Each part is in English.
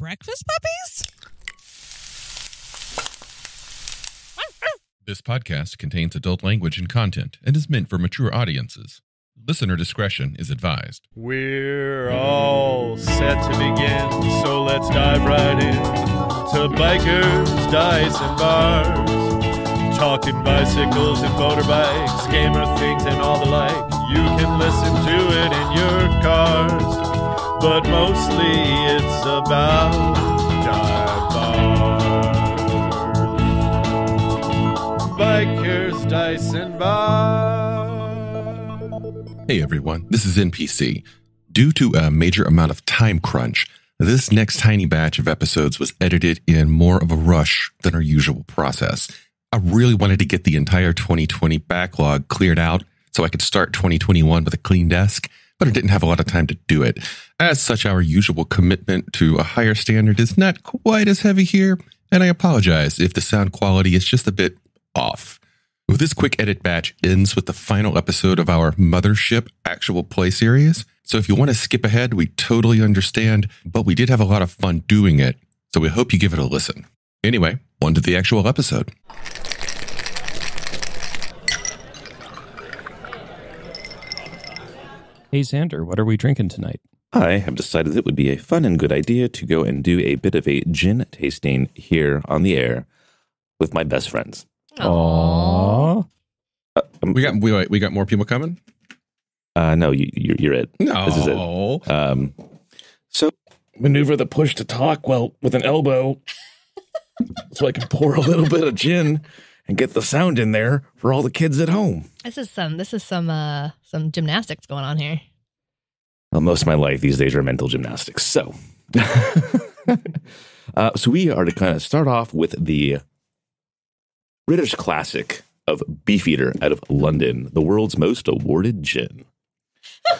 breakfast puppies? This podcast contains adult language and content and is meant for mature audiences. Listener discretion is advised. We're all set to begin, so let's dive right in to bikers, dice, and bars. Talking bicycles and motorbikes, gamer things, and all the like. You can listen to it in your cars, but mostly it's about dive bars. Bikers, dice, and bars. Hey everyone, this is NPC. Due to a major amount of time crunch, this next tiny batch of episodes was edited in more of a rush than our usual process. I really wanted to get the entire 2020 backlog cleared out so I could start 2021 with a clean desk, but I didn't have a lot of time to do it. As such, our usual commitment to a higher standard is not quite as heavy here, and I apologize if the sound quality is just a bit off. This quick edit batch ends with the final episode of our Mothership actual play series. So if you want to skip ahead, we totally understand, but we did have a lot of fun doing it. So we hope you give it a listen. Anyway, on to the actual episode. Hey, Xander, what are we drinking tonight? I have decided it would be a fun and good idea to go and do a bit of a gin tasting here on the air with my best friends. Aww. Uh, um, We got we, wait, we got more people coming. uh, no, you, you're, you're it. No, This is it. Um, so maneuver the push to talk well with an elbow, so I can pour a little bit of gin and get the sound in there for all the kids at home. This is some this is some uh some gymnastics going on here. Well, most of my life these days are mental gymnastics. So, uh, so we are to kind of start off with the British classic of Beefeater out of London, the world's most awarded gin.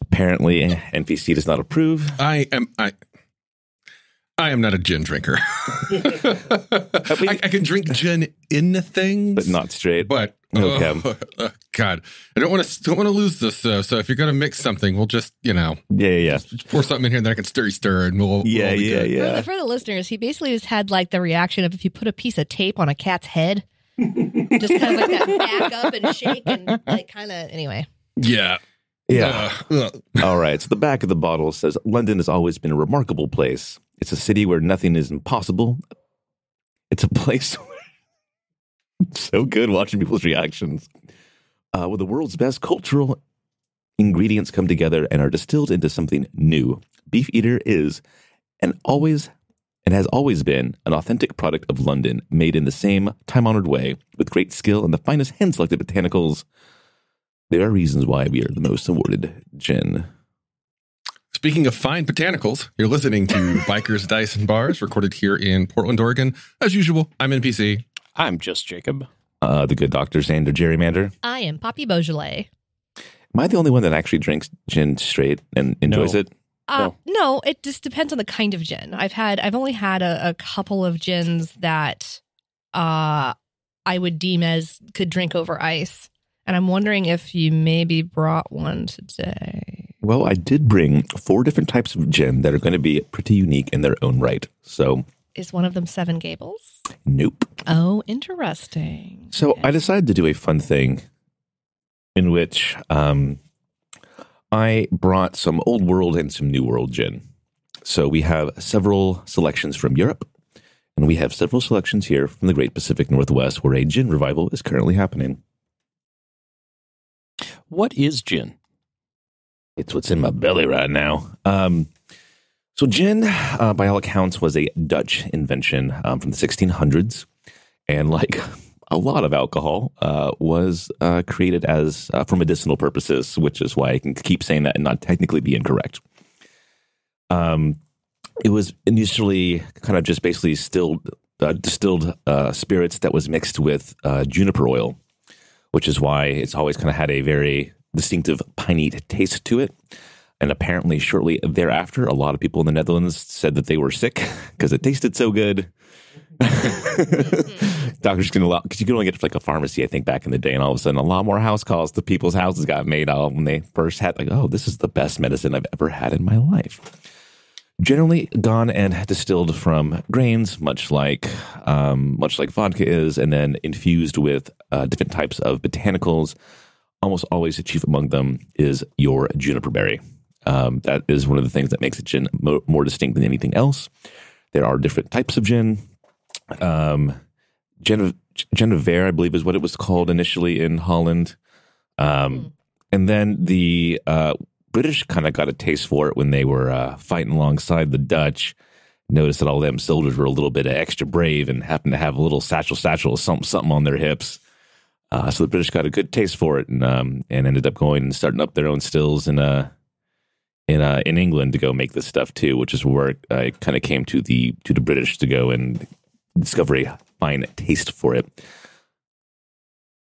Apparently, NPC does not approve. I am I. I am not a gin drinker. I, I can drink gin in the things, But not straight. But Okay. oh, uh, God, I don't want to don't want to lose this though. So if you're gonna mix something, we'll just you know yeah, yeah, yeah. just pour something in here that I can stir stir and we'll Yeah, we'll be yeah, good. For, yeah. the, for the listeners, he basically just had like the reaction of if you put a piece of tape on a cat's head, just kind of like that back up and shake and like kind of anyway. yeah, Yeah. Ugh, ugh. All right. So the back of the bottle says London has always been a remarkable place. It's a city where nothing is impossible. It's a place so good watching people's reactions. Uh, where the world's best cultural ingredients come together and are distilled into something new. Beef Eater is and always and has always been an authentic product of London, made in the same time honored way, with great skill and the finest hand selected botanicals. There are reasons why we are the most awarded gin. Speaking of fine botanicals, you're listening to Bikers, Dice, and Bars, recorded here in Portland, Oregon. As usual, I'm NPC. I'm just Jacob. Uh, the good doctor Xander Gerrymander. I am Poppy Beaujolais. Am I the only one that actually drinks gin straight and enjoys No. it? Uh, no, it just depends on the kind of gin. I've had, I've only had a, a couple of gins that uh, I would deem as could drink over ice. And I'm wondering if you maybe brought one today. Well, I did bring four different types of gin that are going to be pretty unique in their own right. So, Is one of them Seven Gables? nope. Oh, interesting. So Okay. I decided to do a fun thing in which um, I brought some old world and some new world gin. So we have several selections from Europe, and we have several selections here from the Great Pacific Northwest, where a gin revival is currently happening. What is gin? It's what's in my belly right now. Um, so gin, uh, by all accounts, was a Dutch invention um, from the 1600s, and like a lot of alcohol, uh, was uh, created as uh, for medicinal purposes, which is why I can keep saying that and not technically be incorrect. Um, it was initially kind of just basically uh, distilled uh, spirits that was mixed with juniper oil, which is why it's always kind of had a very distinctive piney taste to it. And apparently, shortly thereafter, a lot of people in the Netherlands said that they were sick because it tasted so good. doctors can allow because you could only get to like a pharmacy, I think, back in the day, and all of a sudden, a lot more house calls to people's houses got made out when they first had like, oh, this is the best medicine I've ever had in my life. Generally gone and distilled from grains, much like um, much like vodka is, and then infused with uh, different types of botanicals. Almost always, the chief among them is your juniper berry. Um, that is one of the things that makes a gin mo- more distinct than anything else. There are different types of gin. Um, I believe, is what it was called initially in Holland. Um, And then the uh, British kind of got a taste for it when they were uh, fighting alongside the Dutch. Noticed that all them soldiers were a little bit extra brave and happened to have a little satchel satchel something something on their hips. Uh, so the British got a good taste for it and um, and ended up going and starting up their own stills in uh in uh, in England to go make this stuff too, which is where I kind of came to the to the British to go and discover a fine taste for it.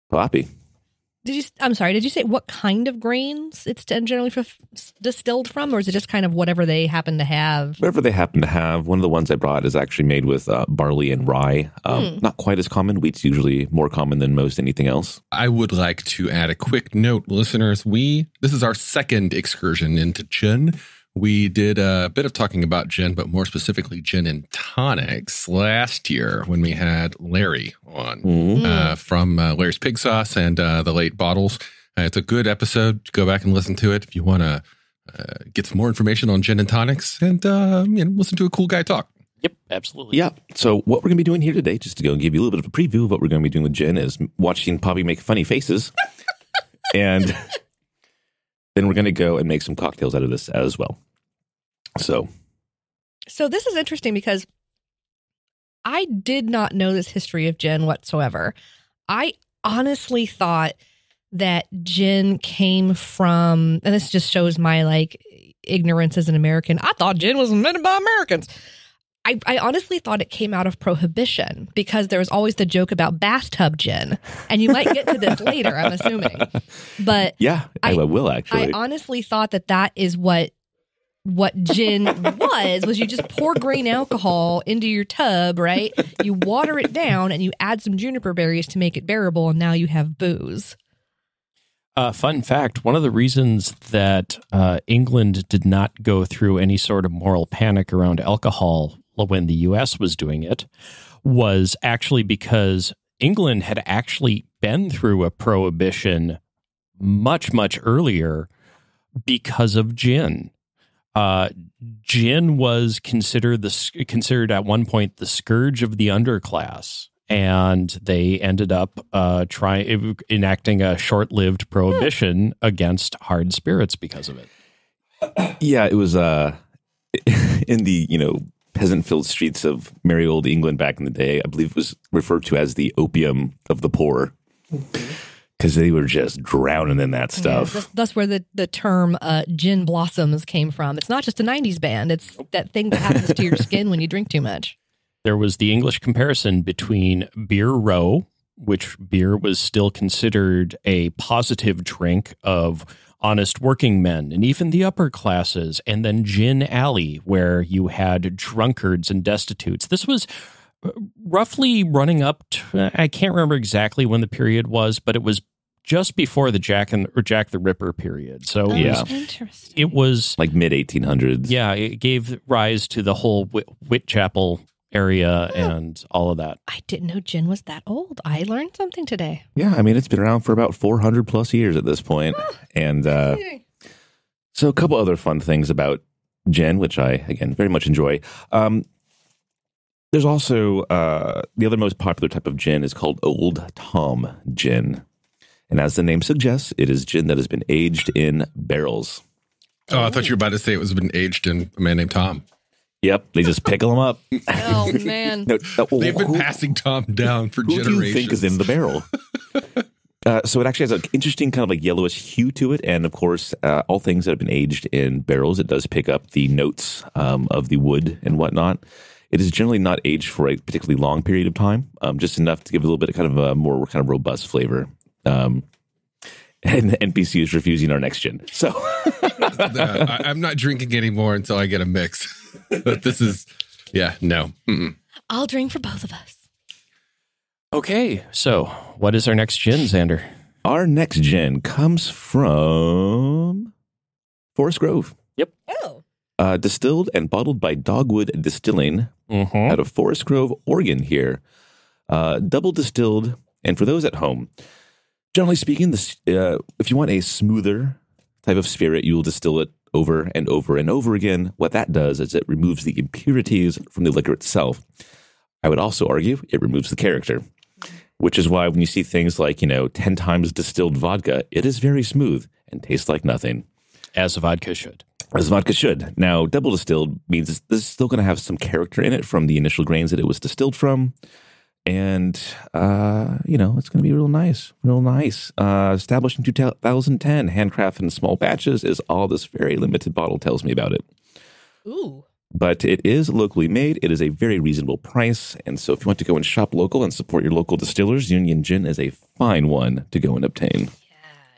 Poppy. Did you? I'm sorry. Did you say what kind of grains it's generally f- distilled from, or is it just kind of whatever they happen to have? Whatever they happen to have. One of the ones I brought is actually made with uh, barley and rye. Um, Hmm. Not quite as common. Wheat's usually more common than most anything else. I would like to add a quick note, listeners. We this is our second excursion into gin. We did a bit of talking about gin, but more specifically gin and tonics last year when we had Larry on Mm. uh, from uh, Larry's Pig Sauce and uh, the Late Bottles. Uh, it's a good episode. Go back and listen to it if you want to uh, get some more information on gin and tonics and uh, you know, listen to a cool guy talk. Yep, absolutely. Yeah. So what we're going to be doing here today, just to go and give you a little bit of a preview of what we're going to be doing with gin, is watching Poppy make funny faces, and then we're going to go and make some cocktails out of this as well. So So this is interesting because I did not know this history of gin whatsoever. I honestly thought that gin came from, and this just shows my like ignorance as an American. I thought gin was invented by Americans. I, I honestly thought it came out of prohibition because there was always the joke about bathtub gin. And you might get to this later, I'm assuming. But yeah, I, I- will actually. I honestly thought that that is what what gin was was you just pour grain alcohol into your tub right you water it down and you add some juniper berries to make it bearable and now you have booze Uh, fun fact one of the reasons that uh, England did not go through any sort of moral panic around alcohol when the US was doing it was actually because England had actually been through a prohibition much, much earlier because of gin. Uh, gin was considered the considered at one point the scourge of the underclass, and they ended up uh, trying enacting a short-lived prohibition against hard spirits because of it. yeah, it was uh, in the you know peasant-filled streets of merry old England back in the day. I believe it was referred to as the opium of the poor because they were just drowning in that Yeah, stuff. that's, that's where the, the term uh, gin blossoms came from it's not just a 90s band it's that thing that happens to your skin when you drink too much There was the English comparison between beer row, which beer was still considered a positive drink of honest working men and even the upper classes, and then gin alley, where you had drunkards and destitutes. This was uh, roughly running up to, I can't remember exactly when the period was, but it was just before the Jack and or Jack the Ripper period. So it Yeah. interesting it was like mid 1800s. yeah, it gave rise to the whole Whit- Whitechapel area and all of that. i didn't know gin was that old i learned something today Yeah, I mean it's been around for about 400 plus years at this point. And uh, so a couple other fun things about gin, which I again very much enjoy. Um, there's also uh, the other most popular type of gin is called Old Tom gin, and as the name suggests, it is gin that has been aged in barrels. Oh, I thought you were about to say it was been aged in a man named Tom. Yep, they just pickle them up. oh man No, uh, They've been who- passing Tom down for Who do you think is in the barrel? Uh, so it actually has an interesting kind of like yellowish hue to it, and of course, uh, all things that have been aged in barrels, it does pick up the notes um, of the wood and whatnot. It is generally not aged for a particularly long period of time, um, just enough to give a little bit of kind of a more kind of robust flavor. Um, and the NPC is refusing our next gen. So Uh, I, I'm not drinking anymore until I get a mix. but this is, yeah, no. Mm-mm. i'll drink for both of us Okay, so what is our next gin, Xander? Our next gin comes from Forest Grove, Yep. Oh. uh, distilled and bottled by Dogwood Distilling Mm-hmm. out of Forest Grove, Oregon. Here, uh, double distilled, and for those at home, generally speaking, this uh, if you want a smoother type of spirit, you will distill it over and over and over again. What that does is it removes the impurities from the liquor itself. I would also argue it removes the character, which is why when you see things like you know ten times distilled vodka, it is very smooth and tastes like nothing As vodka should. as vodka should. Now, double distilled means this is still going to have some character in it from the initial grains that it was distilled from. And, uh, you know, it's going to be real nice, real nice. Uh, established in 2010, handcrafted in small batches is all this very limited bottle tells me about it. Ooh. But it is locally made. It is a very reasonable price. And so if you want to go and shop local and support your local distillers, Union Gin is a fine one to go and obtain.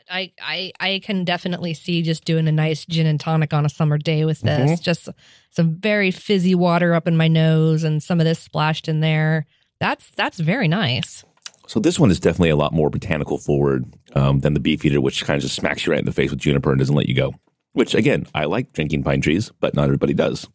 I, I I can definitely see just doing a nice gin and tonic on a summer day with this. Just some very fizzy water up in my nose and some of this splashed in there. That's that's very nice. So this one is definitely a lot more botanical forward um, than the beefeater, which kind of just smacks you right in the face with juniper and doesn't let you go. Which again, I like drinking pine trees, but not everybody does.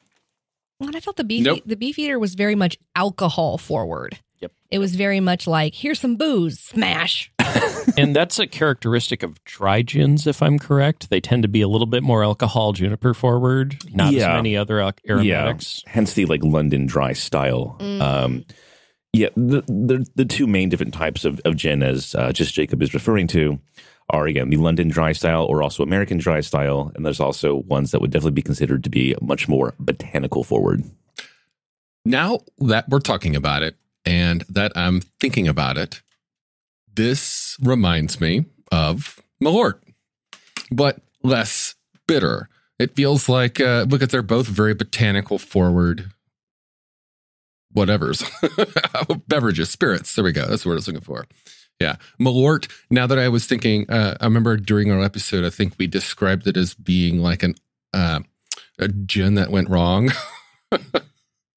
And I felt the beef Nope. the beef eater was very much alcohol forward. Yep. It was very much like here's some booze, smash. and that's a characteristic of dry gins, if I'm correct. They tend to be a little bit more alcohol juniper forward, not Yeah. as many other al- aromatics. Hence the like London dry style. Mm. Um, yeah, the, the the two main different types of, of gin, as uh, just Jacob is referring to, are again the London dry style or also American dry style, and there's also ones that would definitely be considered to be much more botanical forward. Now that we're talking about it and that I'm thinking about it, this reminds me of Malort, but less bitter. It feels like, uh, at, they're both very botanical forward whatevers, beverages, spirits. There we go. That's what I was looking for. Yeah. Malort, now that I was thinking, uh, I remember during our episode, I think we described it as being like an, uh, a gin that went wrong.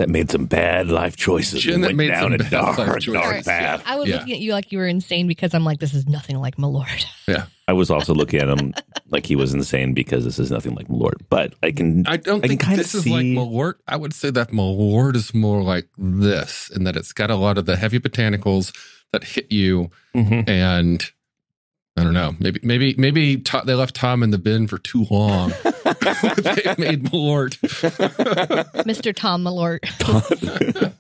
That made some bad life choices. Gin that made down some a bad dark, life choices. dark path. I was Yeah. looking at you like you were insane because I'm like, this is nothing like Malort. I was also looking at him like he was insane because this is nothing like Malort. But I can, I don't I think this is like see- Malort. I would say that Malort is more like this, in that it's got a lot of the heavy botanicals that hit you, Mhm. and I don't know. Maybe maybe maybe To- they left Tom in the bin for too long. they made Malort. Mr. Tom Malort.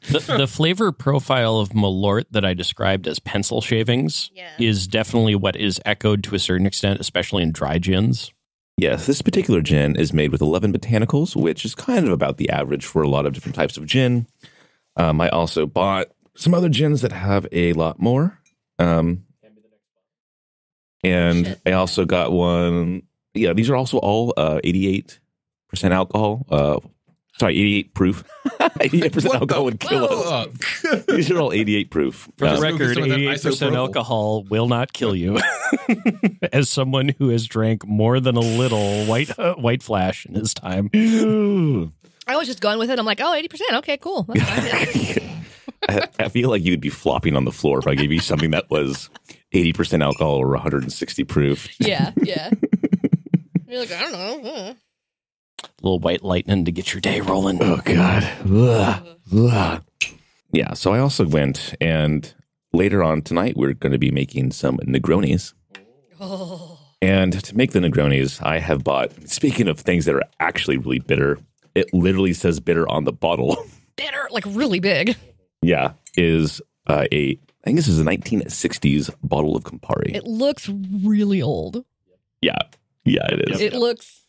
the, the flavor profile of Malort that I described as pencil shavings Yeah. is definitely what is echoed to a certain extent, especially in dry gins. yes, this particular gin is made with 11 botanicals, which is kind of about the average for a lot of different types of gin. Um, I also bought some other gins that have a lot more. Um, and Shit. I also got one. Yeah, these are also all uh, 88% alcohol. Uh, sorry, 88 proof. 88% alcohol would kill us. These are all 88 proof. For the Smoking record, some 88% alcohol will not kill you. As someone who has drank more than a little white uh, white flash in his time. I was just going with it. I'm like, oh, 80%. Okay, cool. That's fine. I, I feel like you'd be flopping on the floor if I gave you something that was 80% alcohol or 160 proof. yeah, yeah. You're like, I don't know. little white lightning to get your day rolling. Oh, God. Ugh. Ugh. Yeah, so I also went and later on tonight, we're going to be making some Negronis. Oh. And to make the Negronis, I have bought, speaking of things that are actually really bitter, it literally says bitter on the bottle. Bitter, like really big. yeah, is uh, a, I think this is a 1960s bottle of Campari. It looks really old. yeah, yeah, it is. It looks.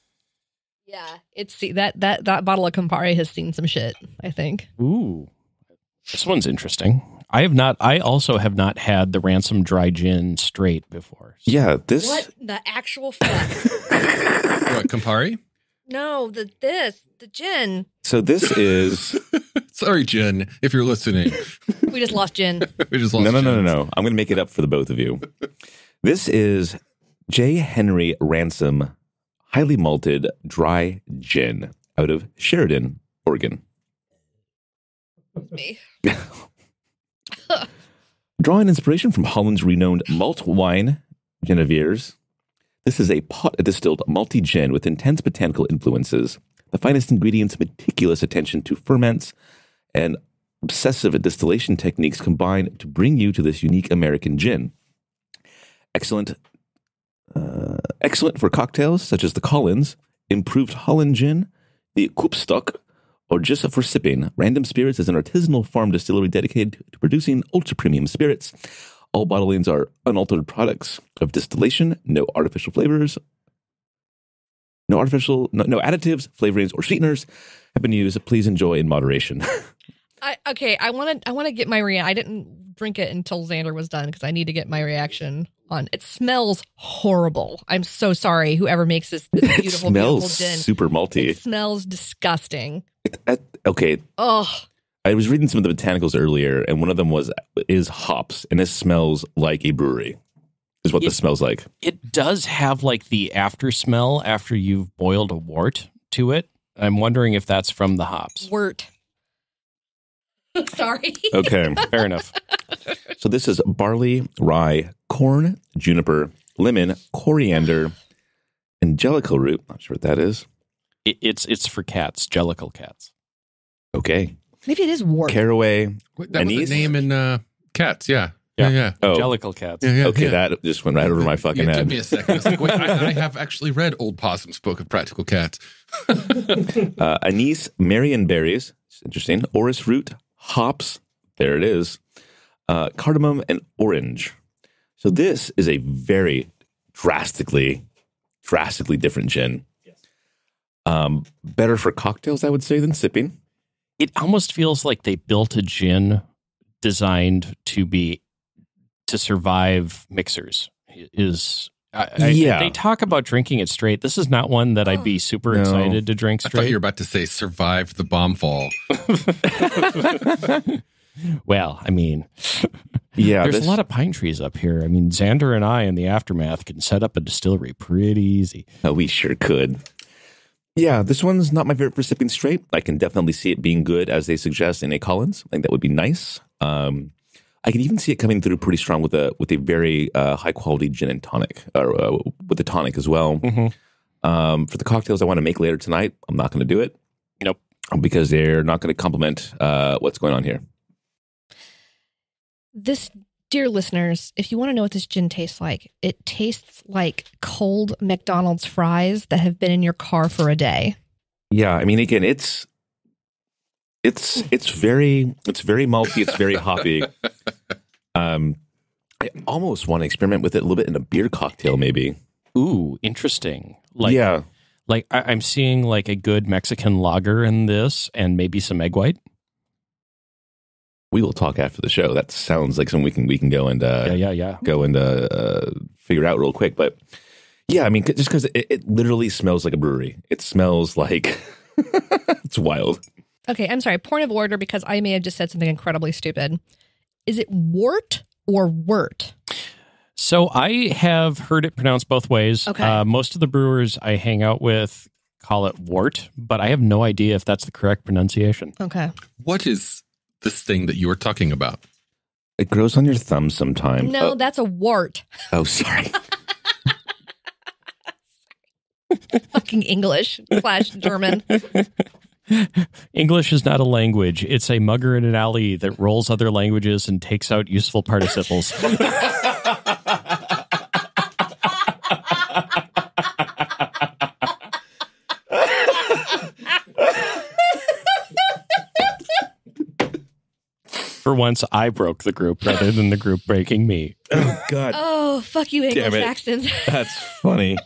Yeah, it's see that that that bottle of Campari has seen some shit. I think. Ooh. This one's interesting. I have not I also have not had the ransom dry gin straight before. Yeah, this. What the actual fuck? What Campari? no, the this the gin. So this is Sorry, Jen, if you're listening. We just lost gin. we just lost no, no, no, no, no. I'm going to make it up for the both of you. This is J. Henry Ransom highly malted dry gin out of Sheridan, Oregon. Me. Drawing inspiration from Holland's renowned malt wine, Genevers, this is a pot distilled malty gin with intense botanical influences, the finest ingredients, meticulous attention to ferments, and obsessive distillation techniques combine to bring you to this unique American gin. Excellent, uh, excellent for cocktails such as the Collins, improved Holland gin, the Koopstok, or just for sipping. Ransom Spirits is an artisanal farm distillery dedicated to producing ultra premium spirits. All bottlings are unaltered products of distillation, no artificial flavors, no artificial, no, no additives, flavorings, or sweeteners have been used. Please enjoy in moderation. I, okay, I want to. I want to get my reaction. I didn't drink it until Xander was done because I need to get my reaction on. It smells horrible. I'm so sorry. Whoever makes this, this it beautiful, smells beautiful gin. super malty. It smells disgusting. Uh, okay, Oh, I was reading some of the botanicals earlier, and one of them was is hops, and this smells like a brewery. Is what It- this smells like. It does have like the after smell after you've boiled a wort to it. I'm wondering if that's from the hops. wort. sorry. Okay, Fair enough. so this is barley, rye, corn, juniper, lemon, coriander, angelical root. Not sure what that is. It, it's it's for cats, jellicle cats. Okay, Maybe it is wort. caraway. Wait, that was Anise? name in uh, Cats. Yeah. Yeah. Yeah. Yeah. Oh, Jellicle cats. Yeah, yeah, okay, yeah. that just went right over my fucking Yeah, it head. took me a second. I was like, wait, I, I have actually read Old Possum's Book of Practical Cats. Uh, anise, Marion berries. Interesting. Orris root, hops. There it is. Uh, cardamom and orange. So this is a very drastically, drastically different gin. Um, better for cocktails, I would say, than sipping. It almost feels like they built a gin designed to be to survive mixers. Is I, I- Yeah. they talk about drinking it straight. This is not one that I'd be super No. excited to drink I thought straight. you were about to say survive the bomb fall. well, I mean, Yeah, there's this- a lot of pine trees up here. I mean, Xander and I in the aftermath can set up a distillery pretty easy. Oh, we sure could. Yeah, this one's not my favorite for sipping straight. I can definitely see it being good as they suggest in a Collins. I think that would be nice. Um, I can even see it coming through pretty strong with a with a very uh, high quality gin and tonic, or uh, with the tonic as well. Mhm. Um, for the cocktails I want to make later tonight, I'm not going to do it. Nope. because they're not going to complement uh, what's going on here. This, dear listeners, if you want to know what this gin tastes like, it tastes like cold McDonald's fries that have been in your car for a day. Yeah, I mean, again, it's it's it's very it's very malty. It's very hoppy. Um, I almost want to experiment with it a little bit in a beer cocktail, maybe. Ooh, interesting. Like, yeah, like I, I'm seeing like a good Mexican lager in this, and maybe some egg white. we will talk after the show. That sounds like something we can we can go and uh, yeah, yeah, yeah. go and uh, uh, figure out real quick. But yeah, I mean, c- just because it, it literally smells like a brewery. It smells like it's wild. Okay, I'm sorry. Point of order because I may have just said something incredibly stupid. Is it wort or wort? So I have heard it pronounced both ways. Okay. Uh, most of the brewers I hang out with call it wort, but I have no idea if that's the correct pronunciation. Okay. What is this thing that you were talking about? It grows on your thumb sometimes. No, Oh, that's a wart. oh sorry. Fucking English slash German. English is not a language. It's a mugger in an alley that rolls other languages and takes out useful participles. For once, I broke the group rather than the group breaking me. oh God, Oh, fuck you, Damn Anglo. Saxons. that's funny.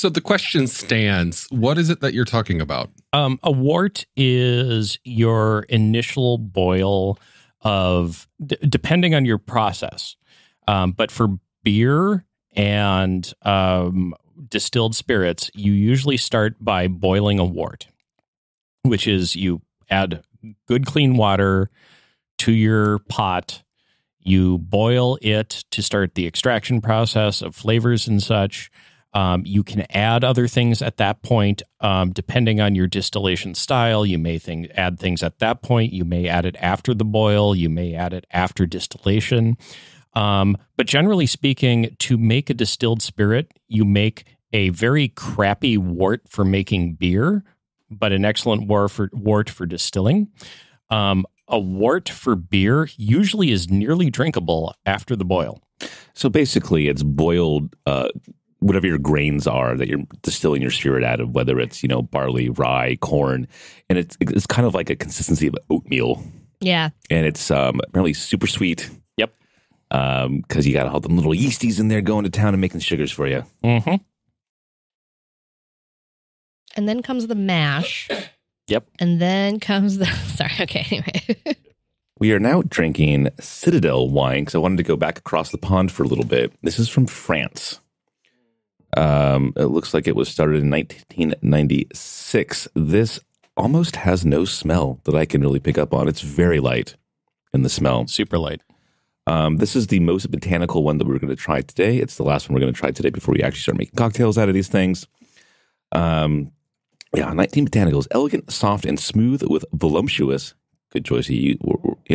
So the question stands what is it that you're talking about? Um, a wort is your initial boil of, d- depending on your process. Um, but for beer and um, distilled spirits, you usually start by boiling a wort, which is you add good clean water to your pot. You boil it to start the extraction process of flavors and such. Um, you can add other things at that point, um, depending on your distillation style. You may thing, add things at that point. You may add it after the boil. You may add it after distillation. Um, but generally speaking, to make a distilled spirit, you make a very crappy wort for making beer, but an excellent wort for, wort for distilling. Um, a wort for beer usually is nearly drinkable after the boil. So basically, it's boiled, uh, whatever your grains are that you're distilling your spirit out of, whether it's you know barley, rye, corn, and it's it's kind of like a consistency of oatmeal, Yeah. and it's um, apparently super sweet. Yep. Because you got all the little yeasties in there going to town and making sugars for you. Mm-hmm. And then comes the mash. Yep. And then comes the sorry, okay, anyway. We are now drinking Citadelle wine because I wanted to go back across the pond for a little bit. This is from France. Um, it looks like it was started in 1996. This almost has no smell that I can really pick up on. It's very light in the smell. Super light. Um, this is the most botanical one that we're going to try today. It's the last one we're going to try today before we actually start making cocktails out of these things. Um, yeah, 19 botanicals, elegant, soft, and smooth with voluptuous. Good choice. You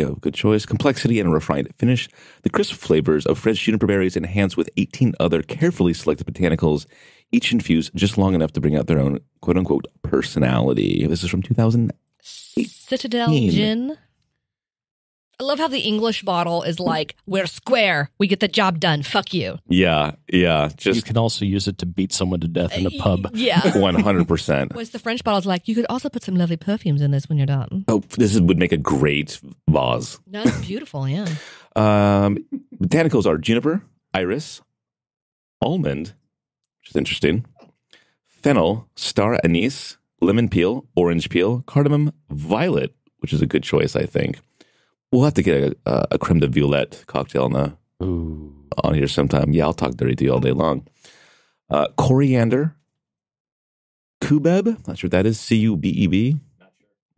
know, good choice. Complexity and a refined finish. The crisp flavors of French juniper berries enhanced with 18 other carefully selected botanicals, each infused just long enough to bring out their own quote unquote personality. This is from 2000. Citadelle gin. I love how the English bottle is like, we're square. We get the job done. Fuck you. Yeah, yeah, you can also use it to beat someone to death in a pub. Yeah. 100%. Whereas the French bottle's like, you could also put some lovely perfumes in this when you're done. Oh, this is, would make a great vase. No, it's beautiful, yeah. Um, botanicals are juniper, iris, almond, which is interesting, fennel, star anise, lemon peel, orange peel, cardamom, violet, which is a good choice, I think. We'll have to get a, a creme de violette cocktail on the Ooh. on here sometime. Yeah, I'll talk dirty to you all day long. Uh, coriander, cubeb, not sure what that is. C U B E B.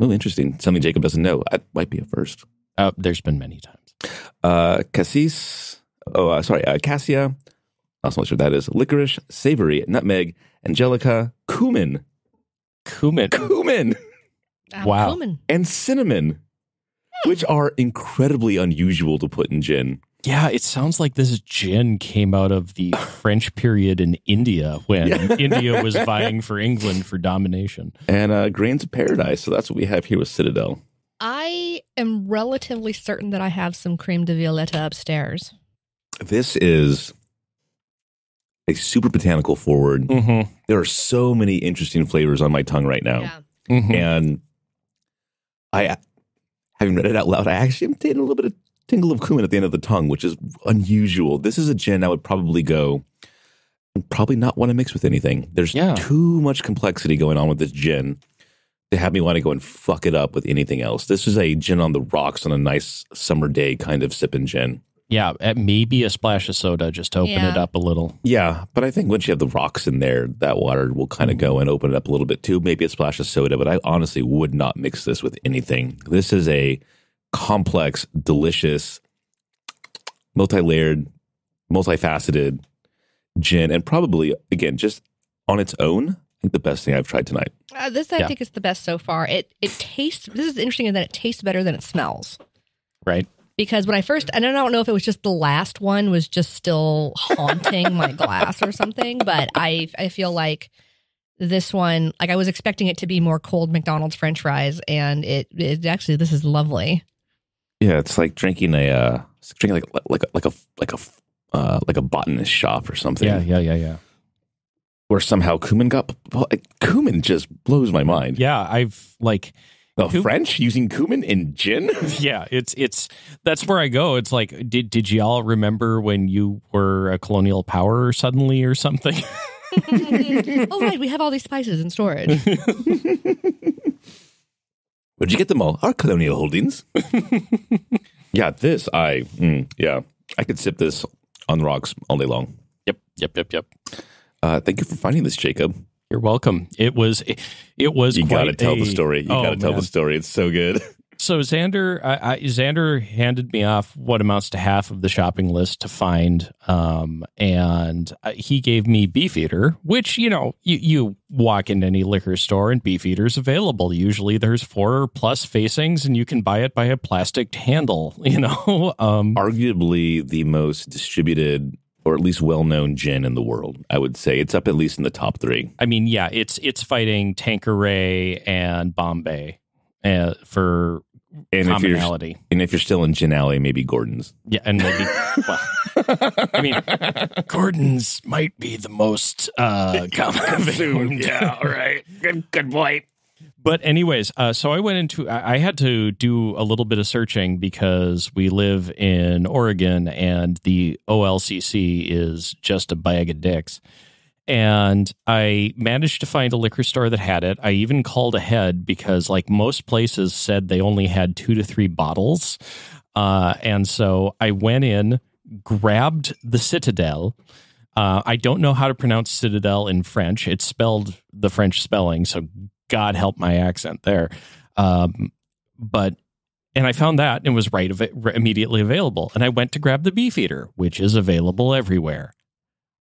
Oh, interesting. Something Jacob doesn't know. That might be a first. Uh, there's been many times. uh, cassis, oh, uh, sorry, uh, cassia, not so much what that is, licorice, savory, nutmeg, angelica, cumin, Cumin. cumin, Um, Wow. cumin. and cinnamon, which are incredibly unusual to put in gin. Yeah, it sounds like this gin came out of the French period in India when India was vying for England for domination. And uh, grains of paradise. So that's what we have here with Citadelle. I am relatively certain that I have some creme de violetta upstairs. This is a super botanical forward. Mm-hmm. There are so many interesting flavors on my tongue right now. Yeah. Mm-hmm. And I, having read it out loud, I actually am taking a little bit of tingle of cumin at the end of the tongue, which is unusual. This is a gin I would probably go and probably not want to mix with anything. There's Yeah. too much complexity going on with this gin to have me want to go and fuck it up with anything else. This is a gin on the rocks on a nice summer day kind of sipping gin. Yeah, uh, maybe a splash of soda just to open Yeah. it up a little. Yeah, but I think once you have the rocks in there, that water will kind of go and open it up a little bit too. Maybe a splash of soda, but I honestly would not mix this with anything. This is a complex, delicious, multi-layered, multifaceted gin, and probably again just on its own, I think the best thing I've tried tonight. Uh, this I Yeah. think is the best so far. It it tastes. This is interesting in that it tastes better than it smells. Right? Because when I first, and I don't know if it was just the last one was just still haunting my glass or something, but I I feel like this one, like I was expecting it to be more cold McDonald's French fries, and it it actually this is lovely. Yeah, it's like drinking a uh, drinking like like a, like a like a uh, like a botanist shop or something. Yeah, yeah, yeah, yeah. where somehow cumin got cumin just blows my mind. Yeah, I've like The Cum- French using cumin in gin? yeah, it's it's that's where I go. It's like did did y'all remember when you were a colonial power suddenly or something? oh right, we have all these spices in storage. Where'd you get them all? Our colonial holdings. yeah, this I mm, yeah I could sip this on rocks all day long. yep, yep, yep, yep. Uh, thank you for finding this, Jacob. You're welcome. It was it, was You got to tell a- the story. You Oh, got to tell man. the story. It's so good. So Xander, I, I, Xander handed me off what amounts to half of the shopping list to find, um, and uh, he gave me Beefeater, which you know you, you walk into any liquor store and beef Beefeater's available. Usually there's four plus facings, and you can buy it by a plastic handle. You know, um, Arguably the most distributed or at least well-known gin in the world. I would say it's up at least in the top three. I mean, yeah, it's it's fighting Tanqueray and Bombay uh, for And if you're commonality. and if you're still in Gin Alley, maybe Gordon's. Yeah, and maybe. well, I mean, Gordon's might be the most uh, consumed. yeah, all right. Good, good point. But anyways, uh, so I went into. I, had to do a little bit of searching because we live in Oregon, and the OLCC is just a bag of dicks. And I managed to find a liquor store that had it. I even called ahead because, like most places, said they only had two to three bottles. Uh, and so I went in, grabbed the Citadelle. Uh, I don't know how to pronounce Citadelle in French. It's spelled the French spelling, so God help my accent there. Um, but and I found that and it was right, av- immediately available. And I went to grab the Beefeater, which is available everywhere.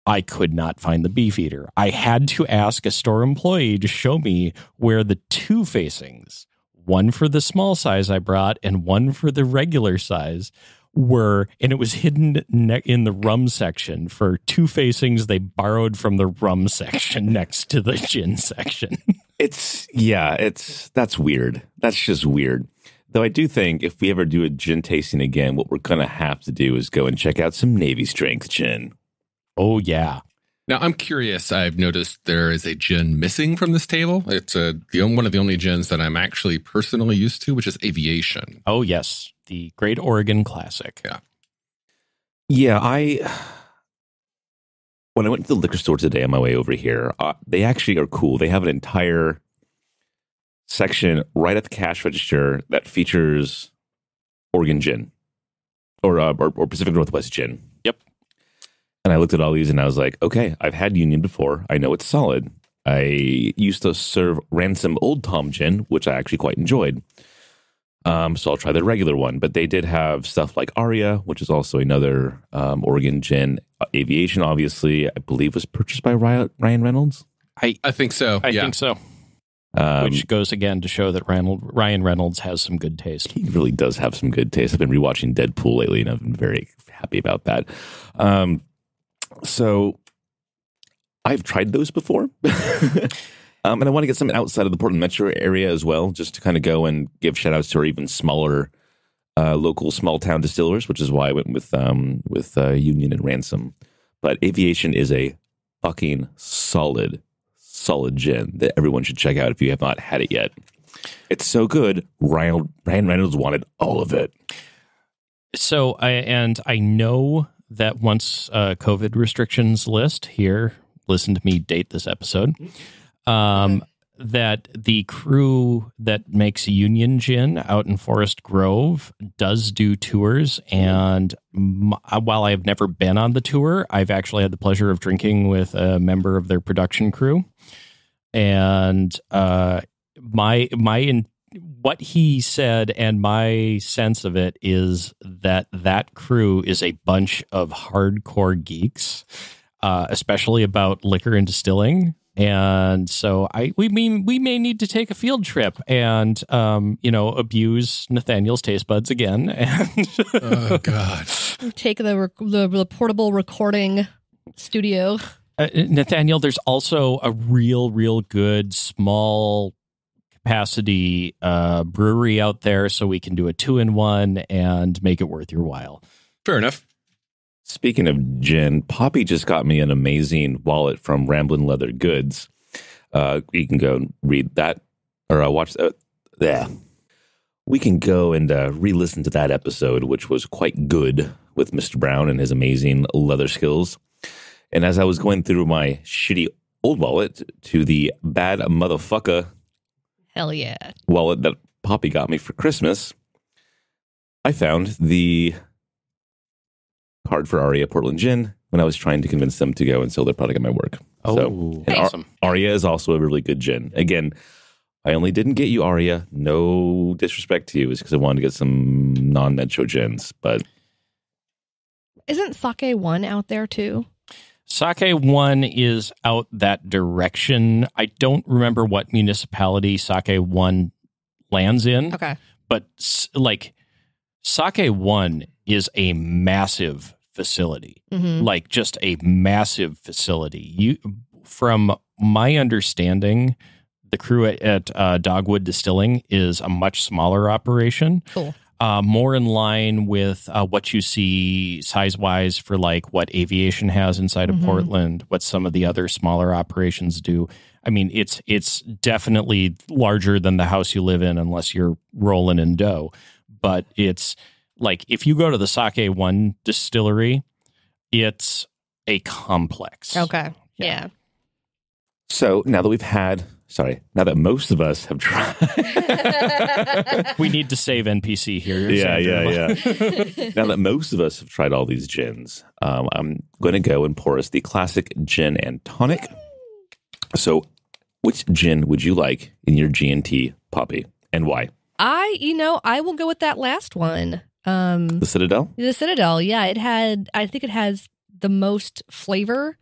I could not find the Beefeater. I had to ask a store employee to show me where the two facings, one for the small size I brought and one for the regular size, were, and it was hidden ne- in the rum section for two facings they borrowed from the rum section next to the gin section. It's yeah, it's that's weird. That's just weird. Though I do think if we ever do a gin tasting again, what we're gonna have to do is go and check out some Navy strength gin. oh, yeah. Now I'm curious. I've noticed there is a gin missing from this table. It's a, the one of the only gins that I'm actually personally used to, which is Aviation. Oh, yes. The Great Oregon Classic. Yeah, Yeah, I when I went to the liquor store today on my way over here, uh, they actually are cool. They have an entire section right at the cash register that features Oregon gin or uh, or, or Pacific Northwest gin. Yep. And I looked at all these and I was like, okay, I've had Union before. I know it's solid. I used to serve Ransom Old Tom gin, which I actually quite enjoyed. Um, so I'll try the regular one. But they did have stuff like Aria, which is also another um, Oregon gin. Uh, Aviation, obviously, I believe was purchased by Ryan, Ryan Reynolds. I, I think so. I yeah. think so. Um, Which goes again to show that Ryan, Ryan Reynolds has some good taste. he really does have some good taste. I've been rewatching Deadpool lately, and I've been very happy about that. Um, so I've tried those before, um, and I want to get something outside of the Portland metro area as well, just to kind of go and give shout outs to our even smaller uh, local small town distillers, which is why I went with um, with uh, Union and Ransom. But Aviation is a fucking solid, solid gin that everyone should check out if you have not had it yet. It's so good. Ryan, Ryan Reynolds wanted all of it. So, I, and I know that once uh, COVID restrictions list here, listen to me date this episode, um, that the crew that makes Union Gin out in Forest Grove does do tours. And m- uh, while I have never been on the tour, I've actually had the pleasure of drinking with a member of their production crew. And uh, my my in, what he said and my sense of it is that that crew is a bunch of hardcore geeks, uh, especially about liquor and distilling. And so I we mean we may need to take a field trip and um, you know abuse Nathaniel's taste buds again and oh God. Take the, rec- the the portable recording studio. Uh, Nathaniel, there's also a real, real good small capacity uh, brewery out there, so we can do a two in one and make it worth your while. Fair enough. Speaking of gin, Poppy just got me an amazing wallet from Ramblin' Leather Goods. Uh, you can go and read that or uh, watch that. Yeah. We can go and uh, re listen to that episode, which was quite good with Mr. Brown and his amazing leather skills. And as I was going through my shitty old wallet to the bad motherfucker Hell yeah. wallet that Poppy got me for Christmas, I found the card for Aria Portland Gin when I was trying to convince them to go and sell their product at my work. Oh, So, and Ar- awesome. Aria is also a really good gin. Again, I only didn't get you Aria. No disrespect to you, is because I wanted to get some non-metro gins. But Isn't sake one out there too? Sake One is out that direction. I don't remember what municipality Sake One lands in, Okay. but like Sake One is a massive facility. hmm like just a massive facility. You, from my understanding, the crew at, at uh, Dogwood Distilling is a much smaller operation, Cool. uh, more in line with uh, what you see size wise for like what aviation has inside of Mhm. Portland, what some of the other smaller operations do. I mean, it's it's definitely larger than the house you live in, unless you're rolling in dough. But it's like if you go to the Sake One distillery, it's a complex. Okay. Yeah. Yeah. so now that we've had, sorry, now that most of us have tried, We need to save NPC here. yeah, Sandra. yeah, yeah. now that most of us have tried all these gins, um, I'm going to go and pour us the classic gin and tonic. So, which gin would you like in your G and T, Poppy, and why? I, you know, I will go with that last one. Um, The Citadelle. the Citadelle. Yeah, it had. I think it has the most flavor.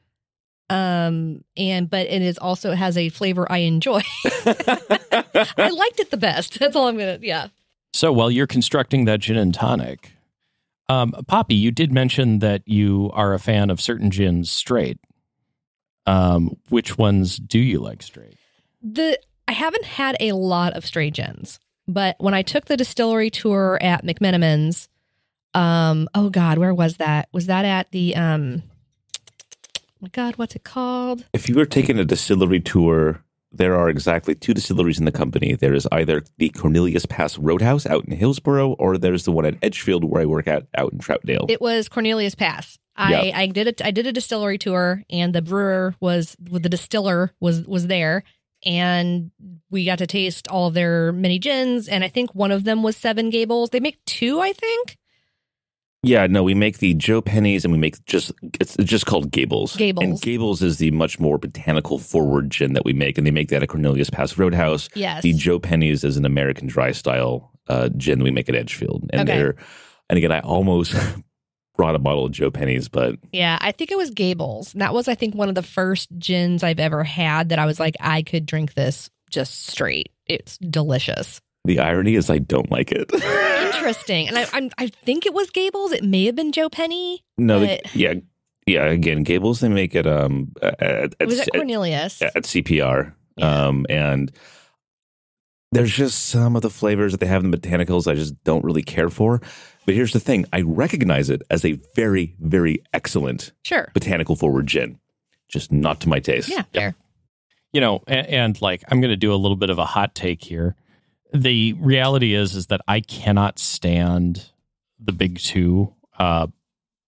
Um, and but it is also has a flavor I enjoy. I liked it the best. That's all I'm gonna. Yeah. So while you're constructing that gin and tonic, um, Poppy, you did mention that you are a fan of certain gins straight. Um, which ones do you like straight? The I haven't had a lot of straight gins, but when I took the distillery tour at McMenamin's, um, oh God, where was that? Was that at the um? My God, what's it called? If you were taking a distillery tour, there are exactly two distilleries in the company. There is either the Cornelius Pass Roadhouse out in Hillsboro, or there's the one at Edgefield where I work at out in Troutdale. It was Cornelius Pass. I, Yeah. I did a I did a distillery tour, and the brewer was with the distiller was was there, and we got to taste all of their mini gins, and I think one of them was Seven Gables. They make two, I think. yeah, no, we make the Joe Pennies, and we make just it's just called Gables. Gables. and Gables is the much more botanical forward gin that we make, and they make that at Cornelius Pass Roadhouse. Yes. The Joe Pennies is an American dry style uh, gin we make at Edgefield, and Okay. they're and again, I almost brought a bottle of Joe Pennies, but Yeah, I think it was Gables. That was, I think, one of the first gins I've ever had that I was like, I could drink this just straight. It's delicious. the irony is I don't like it. Interesting. And I, I'm, I think it was Gables. It may have been Joe Penny. No, the, yeah, yeah. Again, Gables they make it um at, at, was at at, Cornelius. at CPR, Yeah. um, and there's just some of the flavors that they have in the botanicals I just don't really care for. But here's the thing: I recognize it as a very, very excellent Sure. botanical forward gin, just not to my taste. Yeah, fair. you know and, and like i'm going to do a little bit of a hot take here the reality is is that i cannot stand the big two uh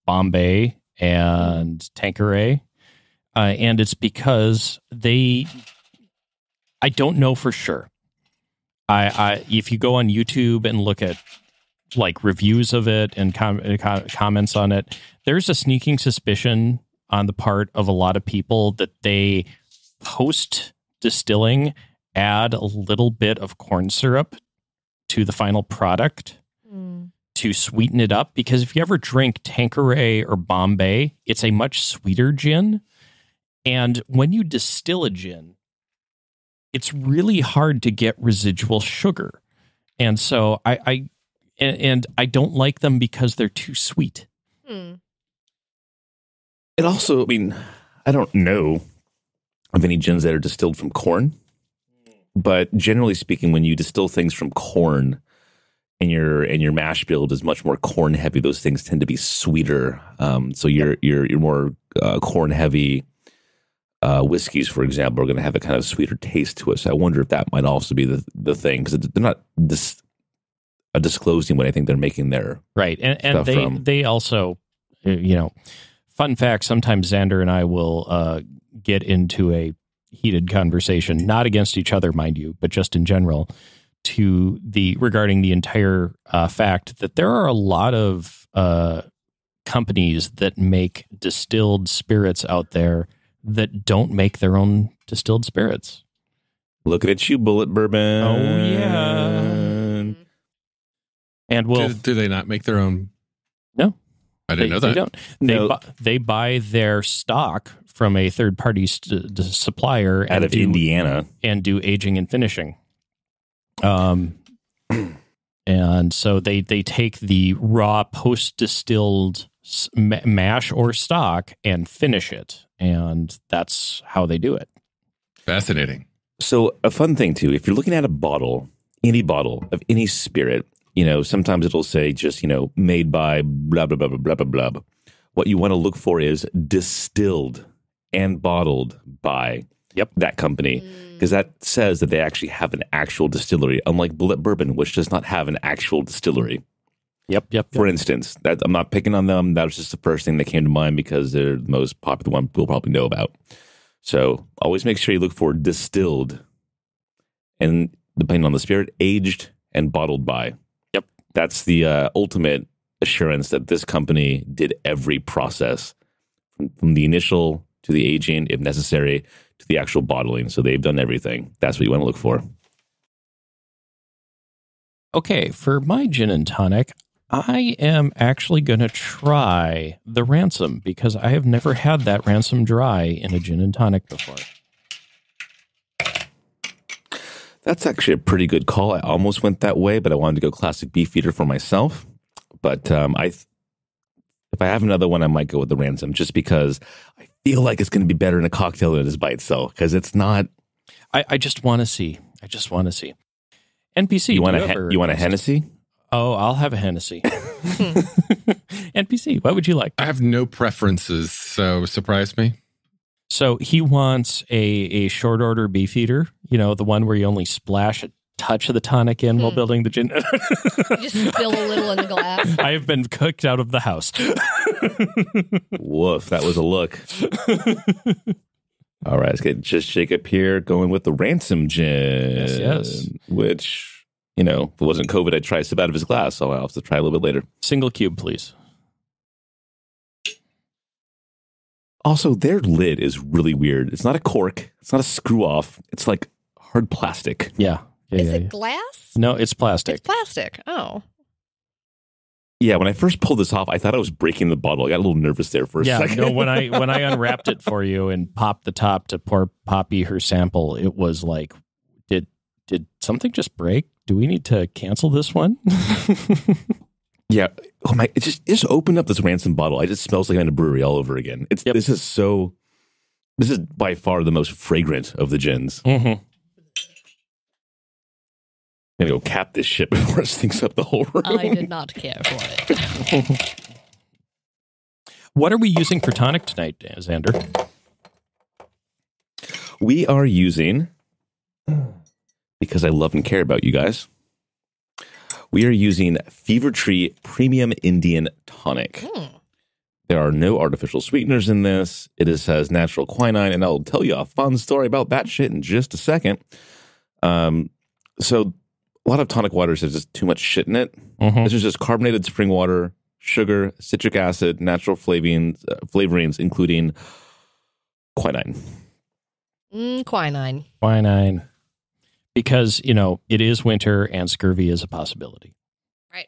bombay and tanqueray uh, and it's because they i don't know for sure i i if you go on youtube and look at like reviews of it and com- uh, comments on it there's a sneaking suspicion on the part of a lot of people that they post distilling add a little bit of corn syrup to the final product Mm. to sweeten it up because if you ever drink Tanqueray or Bombay, it's a much sweeter gin. And when you distill a gin, it's really hard to get residual sugar. And so I, I and, and I don't like them because they're too sweet. Hmm. It also, I mean, I don't know of any gins that are distilled from corn, but generally speaking, when you distill things from corn, and your and your mash build is much more corn heavy. Those things tend to be sweeter. Um, so your your your more uh, corn heavy uh, whiskeys, for example, are going to have a kind of sweeter taste to it. So I wonder if that might also be the the thing because they're not dis- uh, disclosing what I think they're making there. Right. And and they from- they also uh, you know, fun fact, sometimes Xander and I will uh get into a heated conversation, not against each other, mind you, but just in general, to the regarding the entire uh, fact that there are a lot of uh, companies that make distilled spirits out there that don't make their own distilled spirits. Looking at you, Bulleit Bourbon. Oh, yeah. And we'll do, do they not make their own? No. I didn't they, know that. They don't. They, No. bu- they buy their stock from a third party st- d- supplier Out of do, Indiana. and do aging and finishing. Um, and so they they take the raw post distilled mash or stock and finish it, and that's how they do it. Fascinating. So a fun thing too, if you're looking at a bottle, any bottle of any spirit, you know, sometimes it'll say just, you know, made by blah blah blah blah blah blah blah. What you want to look for is distilled and bottled by Yep. that company. Mm. Because that says that they actually have an actual distillery, unlike Bulleit Bourbon, which does not have an actual distillery. Yep, yep. For instance, that I'm not picking on them. That was just the first thing that came to mind because they're the most popular one we'll probably know about. So always make sure you look for distilled and depending on the spirit, aged and bottled by. Yep. That's the uh, ultimate assurance that this company did every process from, from the initial to the aging, if necessary, to the actual bottling. So they've done everything. That's what you want to look for. Okay, for my gin and tonic, I am actually going to try the ransom because I have never had that ransom dry in a gin and tonic before. That's actually a pretty good call. I almost went that way, but I wanted to go classic Beefeater for myself. But um, I, th- if I have another one, I might go with the ransom, just because I feel like it's going to be better in a cocktail than it is by itself. Because it's not. I, I just want to see. I just want to see. NPC, You want a you want a Hennessy? Oh, I'll have a Hennessy. NPC, what would you like? I have no preferences, so surprise me. So he wants a, a short order Beefeater, you know, the one where you only splash a touch of the tonic in while Hmm. building the gin. Just spill a little in the glass. I have been cooked out of the house. Woof, that was a look. All right, let's get just Jacob here going with the ransom gin. Yes, yes. Which, you know, if it wasn't COVID, I'd try a sip out of his glass. So I'll have to try a little bit later. Single cube, please. Also, their lid is really weird. It's not a cork, it's not a screw off. It's like hard plastic. Yeah. yeah, Is yeah, it yeah. glass? No, it's plastic. It's plastic. Oh. Yeah, when I first pulled this off, I thought I was breaking the bottle. I got a little nervous there for a yeah, second. no. When I when I unwrapped it for you and popped the top to pour Poppy her sample, it was like, did did something just break? Do we need to cancel this one? Yeah. Oh my! It just it just opened up this ransom bottle. It just smells like I'm in a brewery all over again. It's Yep. this is so. This is by far the most fragrant of the gins. hmm I'm gonna go cap this shit before it stinks up the whole room. I did not care for it. What are we using for tonic tonight, Xander? We are using because I love and care about you guys. We are using Fever Tree Premium Indian Tonic. Hmm. There are no artificial sweeteners in this. It is, has natural quinine, and I'll tell you a fun story about that shit in just a second. Um, so a lot of tonic waters has just too much shit in it. Mhm. This is just carbonated spring water, sugar, citric acid, natural flavorings, uh, flavorings including quinine. Mm, quinine. Quinine. Because, you know, it is winter and scurvy is a possibility. Right.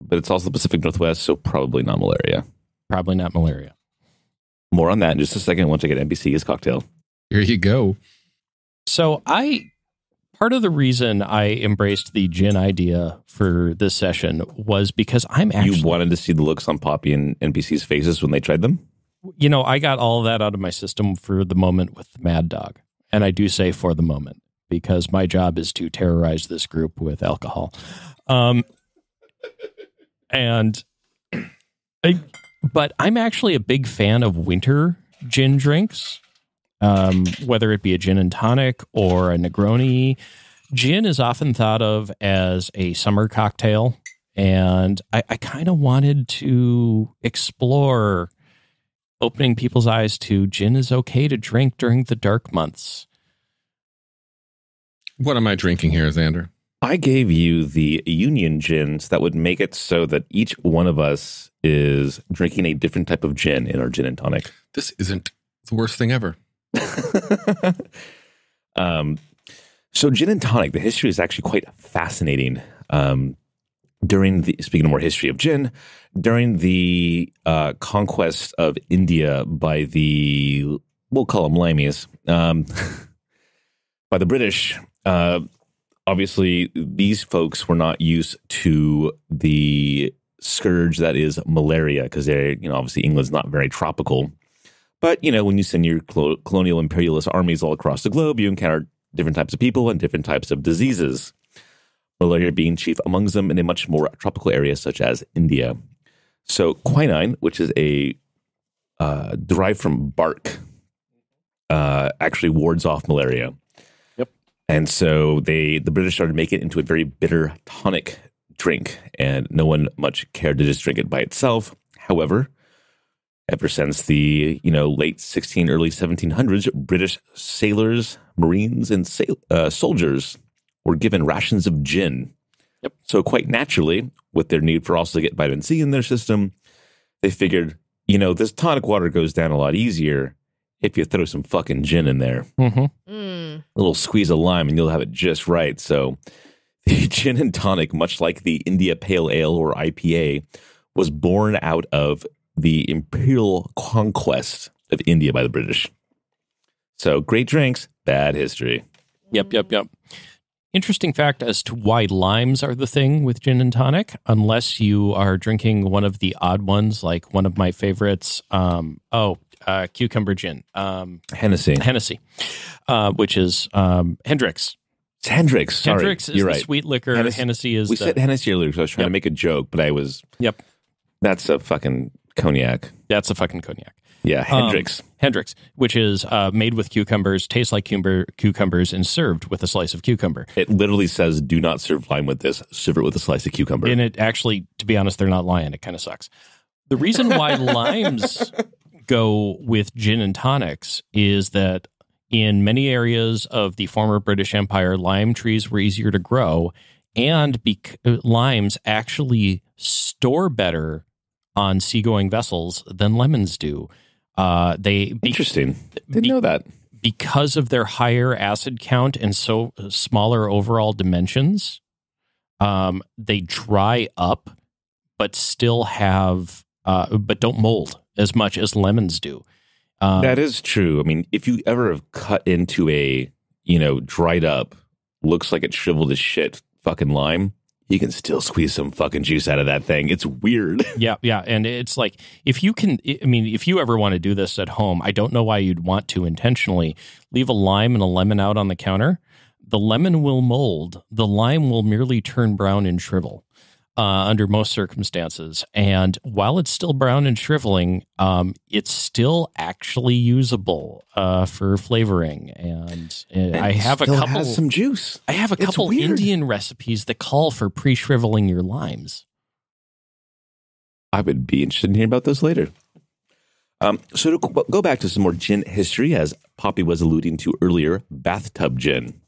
But it's also the Pacific Northwest, so probably not malaria. Probably not malaria. More on that in just a second once I get NPC's cocktail. Here you go. So I part of the reason I embraced the gin idea for this session was because I'm actually you wanted to see the looks on Poppy and NPC's faces when they tried them? you know, I got all of that out of my system for the moment with Mad Dog. And I do say for the moment because my job is to terrorize this group with alcohol. Um, and I, but I'm actually a big fan of winter gin drinks, um, whether it be a gin and tonic or a Negroni. Gin is often thought of as a summer cocktail. And I, I kind of wanted to explore opening people's eyes to gin is okay to drink during the dark months. What am I drinking here, Xander? I gave you the Union gins that would make it so that each one of us is drinking a different type of gin in our gin and tonic. This isn't the worst thing ever. Um, so gin and tonic, the history is actually quite fascinating. Um, during the speaking of more history of gin, during the uh, conquest of India by the we'll call them Limeys, um, by the British. Uh, obviously, these folks were not used to the scourge that is malaria because they're you know obviously England's not very tropical. But you know when you send your clo- colonial imperialist armies all across the globe, you encounter different types of people and different types of diseases. Malaria being chief amongst them in a much more tropical area such as India. So quinine, which is a uh, derived from bark, uh, actually wards off malaria. And so they the British started making it into a very bitter tonic drink, and no one much cared to just drink it by itself. However, ever since the you know late 16 early 1700s british sailors marines and sail, uh, soldiers were given rations of gin Yep. so quite naturally with their need for also to get vitamin c in their system they figured you know this tonic water goes down a lot easier if you throw some fucking gin in there Mm-hmm. Mm. a little squeeze of lime and you'll have it just right. So the gin and tonic, much like the India Pale Ale or IPA, was born out of the imperial conquest of India by the British. So great drinks, bad history. Yep, yep, yep. Interesting fact as to why limes are the thing with gin and tonic, unless you are drinking one of the odd ones, like one of my favorites. Um, oh, uh, cucumber gin, um, Hennessy. Hennessy, uh, which is um, Hendrick's. It's Hendrick's. Sorry, Hendrick's is you're the right. sweet liquor. Hennessy- Hennessy, is we the said Hennessy earlier because I was trying Yep. to make a joke, but I was, yep. that's a fucking cognac. That's a fucking cognac. Yeah, Um, Hendrick's. Hendrick's, which is uh, made with cucumbers, tastes like cucumber, cucumbers, and served with a slice of cucumber. it literally says, do not serve lime with this. Serve it with a slice of cucumber. And it actually, to be honest, they're not lying. It kind of sucks. The reason why limes go with gin and tonics is that in many areas of the former British Empire, lime trees were easier to grow, and bec- limes actually store better on seagoing vessels than lemons do. Uh, they be- Interesting. Didn't be- know that. because of their higher acid count and so smaller overall dimensions, um, they dry up, but still have, uh, but don't mold as much as lemons do. Um, That is true. I mean, if you ever have cut into a, you know, dried up, looks like it shriveled as shit fucking lime, you can still squeeze some fucking juice out of that thing. It's weird. yeah, yeah, and it's like if you can, I mean, if you ever want to do this at home, I don't know why you'd want to intentionally leave a lime and a lemon out on the counter. The lemon will mold. The lime will merely turn brown and shrivel. Uh, under most circumstances. And while it's still brown and shriveling, um, it's still actually usable uh, for flavoring. And, uh, I have a couple. has some juice. I have a It's couple weird. Indian recipes that call for pre-shriveling your limes. I would be interested in hearing about those later. Um, so to go back to some more gin history, as Poppy was alluding to earlier, bathtub gin,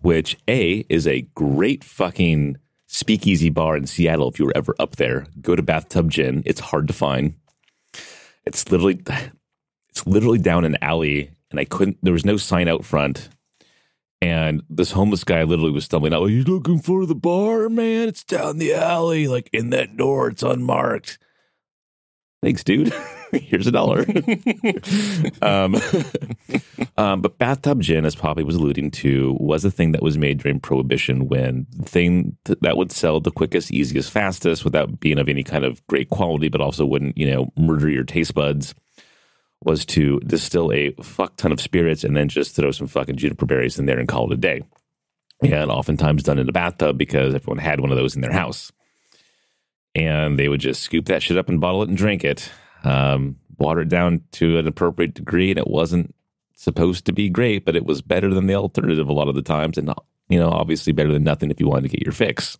which A is a great fucking speakeasy bar in Seattle. If you were ever up there, go to Bathtub Gin. It's hard to find. It's literally, it's literally down an alley, and I couldn't. There was no sign out front. And this homeless guy literally was stumbling out. Are you looking for the bar, man? It's down the alley, like in that door. It's unmarked. Thanks, dude. Here's a dollar. um, um, but bathtub gin, as Poppy was alluding to, was a thing that was made during Prohibition when the thing th- that would sell the quickest, easiest, fastest without being of any kind of great quality, but also wouldn't, you know, murder your taste buds was to distill a fuck ton of spirits and then just throw some fucking juniper berries in there and call it a day. And oftentimes done in a bathtub because everyone had one of those in their house. And they would just scoop that shit up and bottle it and drink it. Um, water it down to an appropriate degree, and it wasn't supposed to be great, but it was better than the alternative a lot of the times, and you know, obviously better than nothing if you wanted to get your fix.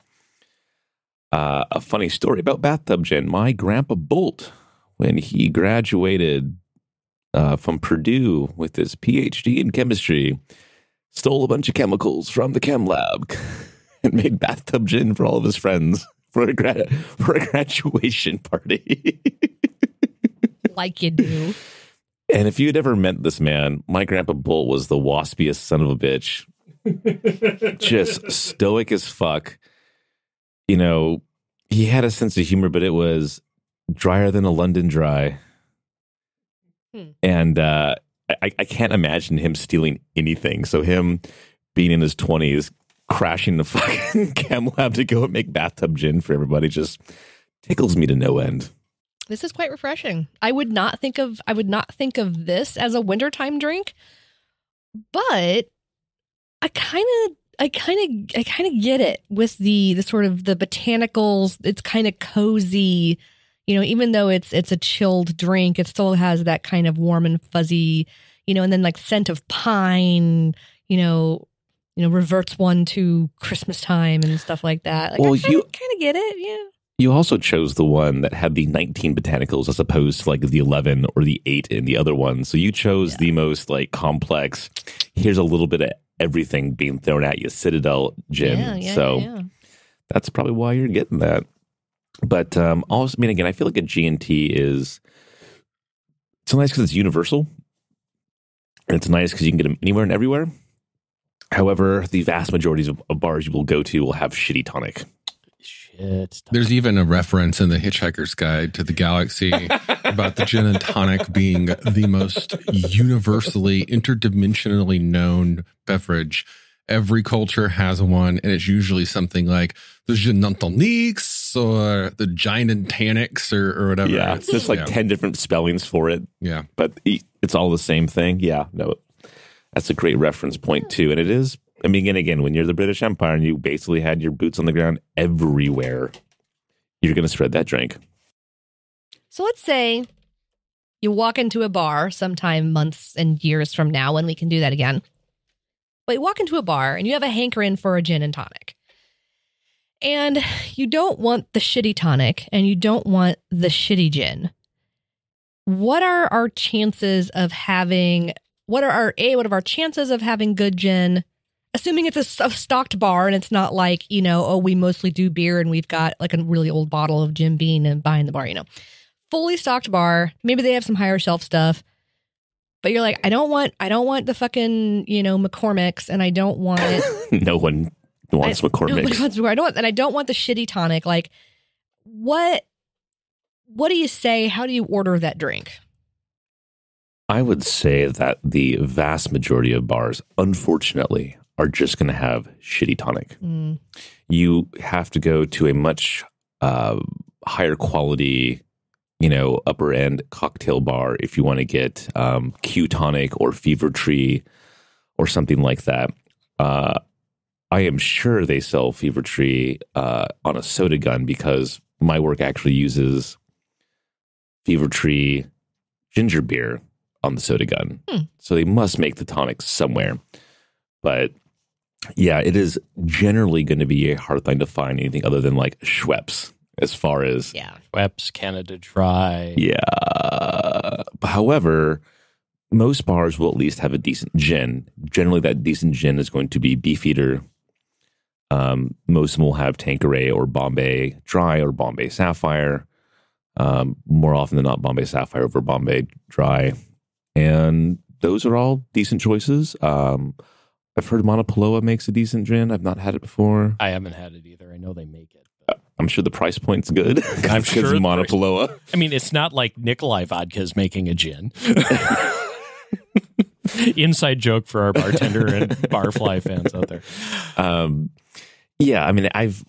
Uh, a funny story about bathtub gin: my grandpa Bolt, when he graduated uh, from Purdue with his PhD in chemistry, stole a bunch of chemicals from the chem lab and made bathtub gin for all of his friends for a gra- for a graduation party. like you do. And if you had ever met this man, my grandpa Bull was the waspiest son of a bitch. Just stoic as fuck. You know, he had a sense of humor, but it was drier than a London dry. Hmm. And uh, I, I can't imagine him stealing anything. So him being in his twenties, crashing the fucking chem lab to go and make bathtub gin for everybody just tickles me to no end. This is quite refreshing. I would not think of I would not think of this as a wintertime drink, but I kind of I kind of I kind of get it with the the sort of the botanicals. It's kind of cozy, you know. Even though it's it's a chilled drink, it still has that kind of warm and fuzzy, you know. And then like scent of pine, you know, you know, reverts one to Christmas time and stuff like that. Like Well, you- kind of get it, yeah. You also chose the one that had the 19 botanicals as opposed to like the 11 or the 8 in the other one. So you chose Yeah. the most like complex. Here's a little bit of everything being thrown at you, Citadelle gin. Yeah, yeah, so yeah, yeah. that's probably why you're getting that. But um, also, I mean, again, I feel like a G&T is it's nice because it's universal, and it's nice because you can get them anywhere and everywhere. However, the vast majorities of, of bars you will go to will have shitty tonic. Shit. There's even a reference in the Hitchhiker's Guide to the Galaxy about the gin and tonic being the most universally, interdimensionally known beverage. Every culture has one, and it's usually something like the gin and tonics or the gin and tanics or, or whatever. Yeah, it's just like yeah. 10 different spellings for it. yeah. but e- it's all the same thing. Yeah, no, that's a great reference point too. And it is, I mean, again, again, when you're the British Empire and you basically had your boots on the ground everywhere, you're going to spread that drink. So let's say you walk into a bar sometime months and years from now when we can do that again. But you walk into a bar and you have a hankering for a gin and tonic. And you don't want the shitty tonic and you don't want the shitty gin. What are our chances of having what are our a what are our chances of having good gin assuming it's a stocked bar and it's not like you know oh we mostly do beer and we've got like a really old bottle of Jim Beam and buying the bar you know fully stocked bar. Maybe they have some higher shelf stuff. But you're like, I don't want I don't want the fucking, you know, McCormick's and I don't want no one wants I, McCormick's. nobody wants I don't want and I don't want the shitty tonic. Like what what do you say? How do you order that drink? I would say that the vast majority of bars, unfortunately, are just going to have shitty tonic. Mm, you have to go to a much uh, higher quality, you know, upper end cocktail bar if you want to get um, Q tonic or Fever Tree or something like that. Uh, I am sure they sell Fever Tree uh, on a soda gun because my work actually uses Fever Tree ginger beer on the soda gun. Hmm. So they must make the tonic somewhere. But yeah, it is generally going to be a hard thing to find anything other than like Schweppes as far as yeah. Schweppes, Canada Dry. yeah. However, most bars will at least have a decent gin. Generally, that decent gin is going to be Beefeater. Um, most of them will have Tanqueray or Bombay Dry or Bombay Sapphire. Um, more often than not, Bombay Sapphire over Bombay Dry, and those are all decent choices. Um, I've heard Monopolowa makes a decent gin. I've not had it before. I haven't had it either. I know they make it. but- I'm sure the price point's good. I'm sure price- I mean, it's not like Nikolai Vodka is making a gin. Inside joke for our bartender and barfly fans out there. Um, yeah, I mean, I've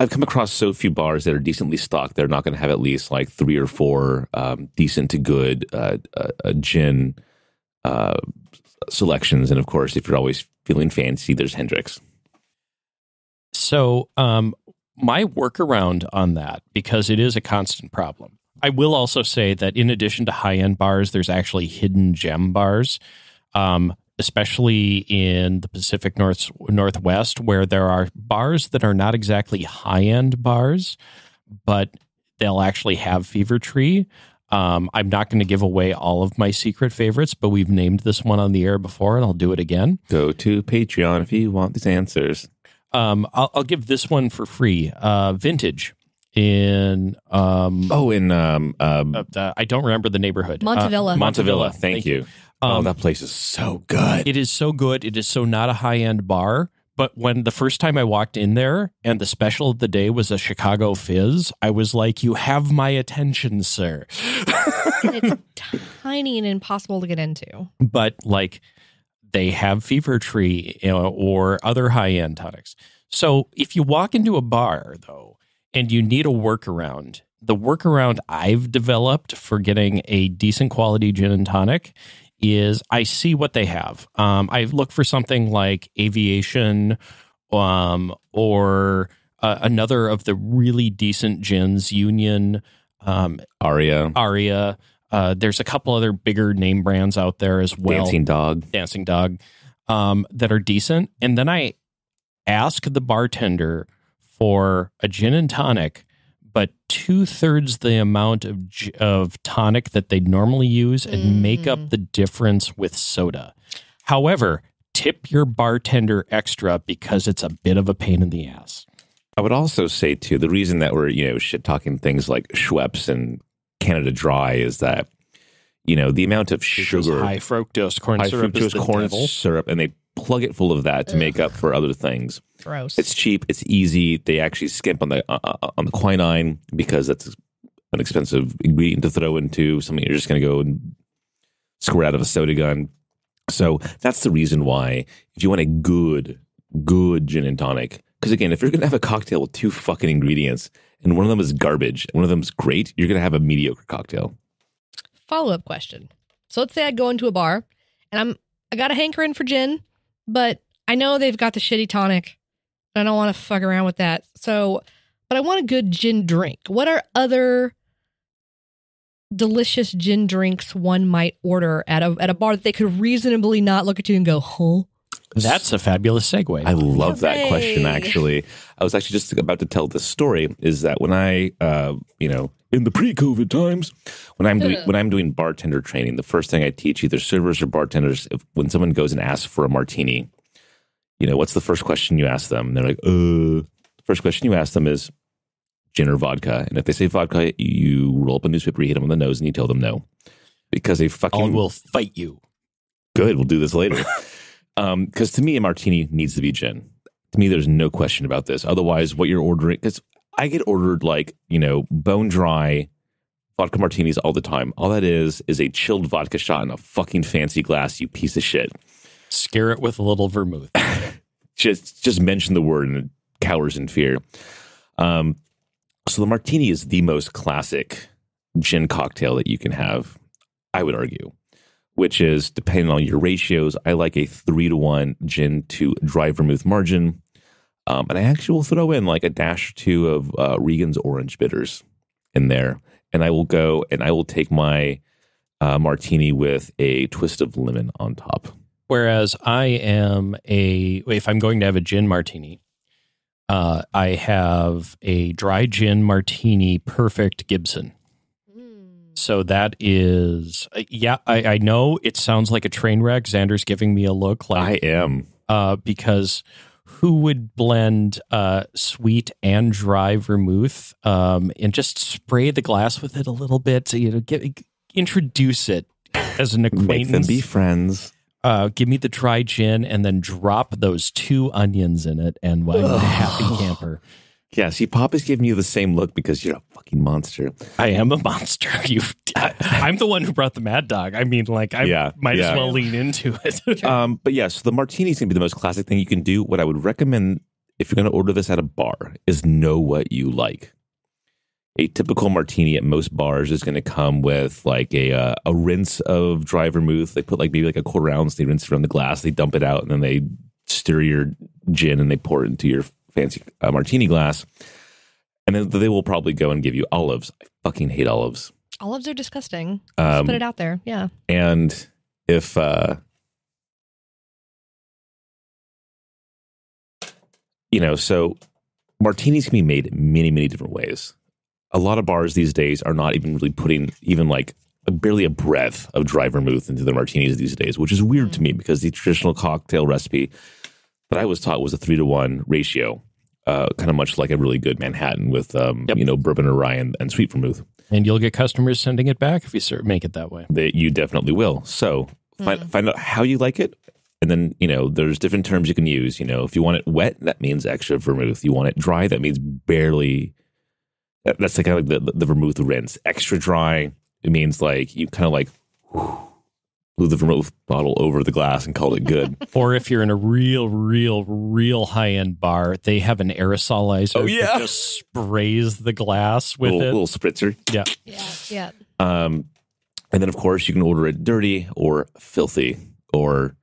I've come across so few bars that are decently stocked. They're not going to have at least like three or four um, decent to good uh, uh, uh, gin uh, selections, and of course, if you're always feeling fancy, there's Hendrick's. So, um, my workaround on that, because it is a constant problem, I will also say that in addition to high end bars, there's actually hidden gem bars, um, especially in the Pacific North Northwest, where there are bars that are not exactly high end bars, but they'll actually have Fever Tree. Um, I'm not going to give away all of my secret favorites, but we've named this one on the air before, and I'll do it again. Go to Patreon if you want these answers. Um, I'll, I'll give this one for free. Uh, Vintage in um Oh, in um, um, uh, uh, I don't remember the neighborhood. Uh, Montavilla. Montavilla. Thank, you. oh, Um, that place is so good. It is so good. It is so not a high end bar. But when the first time I walked in there and the special of the day was a Chicago Fizz, I was like, "You have my attention, sir." And it's tiny and impossible to get into. but like they have Fever Tree you know, or other high end tonics. So if you walk into a bar though and you need a workaround, the workaround I've developed for getting a decent quality gin and tonic is I see what they have. Um, I look for something like Aviation um, or uh, another of the really decent gins, Union, um, Aria, Aria. Uh, there's a couple other bigger name brands out there as well. Dancing Dog. Dancing Dog, um, that are decent. And then I ask the bartender for a gin and tonic, but two thirds the amount of of tonic that they'd normally use, and make up Mm. the difference with soda. However, tip your bartender extra because it's a bit of a pain in the ass. I would also say too, the reason that we're you know shit talking things like Schweppes and Canada Dry is that you know the amount of sugar, high fructose corn high syrup is fructose the corn devil. syrup, and they plug it full of that to make up for other things. Gross. It's cheap, it's easy. They actually skimp on the uh, uh, on the quinine because that's an expensive ingredient to throw into something you're just going to go and squirt out of a soda gun. So that's the reason why if you want a good good gin and tonic, because again, if you're going to have a cocktail with two fucking ingredients and one of them is garbage and one of them is great, you're going to have a mediocre cocktail. Follow up question. So let's say I go into a bar and I'm I got a hankering for gin, but I know they've got the shitty tonic. I don't want to fuck around with that. So, but I want a good gin drink. What are other delicious gin drinks one might order at a at a bar that they could reasonably not look at you and go, "Huh?" That's a fabulous segue. I love that question. Actually, I was actually just about to tell this story. Is that when I, uh, you know, in the pre-COVID times, when I'm doing when I'm doing bartender training, the first thing I teach either servers or bartenders, if, when someone goes and asks for a martini, you know, what's the first question you ask them? And they're like, uh. First question you ask them is gin or vodka, and if they say vodka, you roll up a newspaper, you hit them on the nose, and you tell them no, because they fucking All will fight you. good. We'll do this later. Because to me, a martini needs to be gin. To me, there's no question about this. Otherwise, what you're ordering, because I get ordered like, you know, bone dry vodka martinis all the time. All that is, is a chilled vodka shot in a fucking fancy glass, you piece of shit. Scare it with a little vermouth. Just, just mention the word and it cowers in fear. Um, so the martini is the most classic gin cocktail that you can have, I would argue, which is depending on your ratios. I like a three to one gin to dry vermouth margin. Um, and I actually will throw in like a dash or two of uh, Regan's orange bitters in there. And I will go and I will take my uh, martini with a twist of lemon on top. Whereas I am a, if I'm going to have a gin martini, uh, I have a dry gin martini, perfect Gibson. So that is, uh, yeah, I, I know it sounds like a train wreck. Xander's giving me a look like, I am. uh, because who would blend uh, sweet and dry vermouth um, and just spray the glass with it a little bit to, you know, get, introduce it as an Make them acquaintance be friends. uh, give me the dry gin and then drop those two onions in it, and I'm a happy camper. Yeah, see, Poppy's giving you the same look because you're a fucking monster. I am a monster. You, I'm the one who brought the mad dog. I mean, like, I Yeah, might yeah. as well lean into it. Um, but so the martini is going to be the most classic thing you can do. What I would recommend if you're going to order this at a bar is know what you like. A typical martini at most bars is going to come with like a uh, a rinse of dry vermouth. They put like maybe like a quarter ounce. They rinse it from the glass. They dump it out, and then they stir your gin and they pour it into your fancy uh, martini glass. And then they will probably go and give you olives. I fucking hate olives. Olives are disgusting. Just Um, put it out there. Yeah. And if uh you know, so martinis can be made many, many different ways. A lot of bars these days are not even really putting even like a, barely a breath of dry vermouth into their martinis these days, which is weird to me because the traditional cocktail recipe that I was taught was a three to one ratio uh, kind of much like a really good Manhattan with um, Yep. you know bourbon or rye and, and sweet vermouth. And you'll get customers sending it back if you ser- make it that way. That you definitely will. So find Mm. find out how you like it, and then you know there's different terms you can use. You know, if you want it wet, that means extra vermouth. You want it dry, that means barely. That, that's the kind of like the, the vermouth rinse. Extra dry, it means like you kind of like blew the vermouth bottle over the glass and called it good. Or if you're in a real, real, real high end bar, they have an aerosolizer Oh, yeah. that just sprays the glass with little, it. little spritzer. Yeah. Yeah, yeah. Um, and then, of course, you can order it dirty or filthy or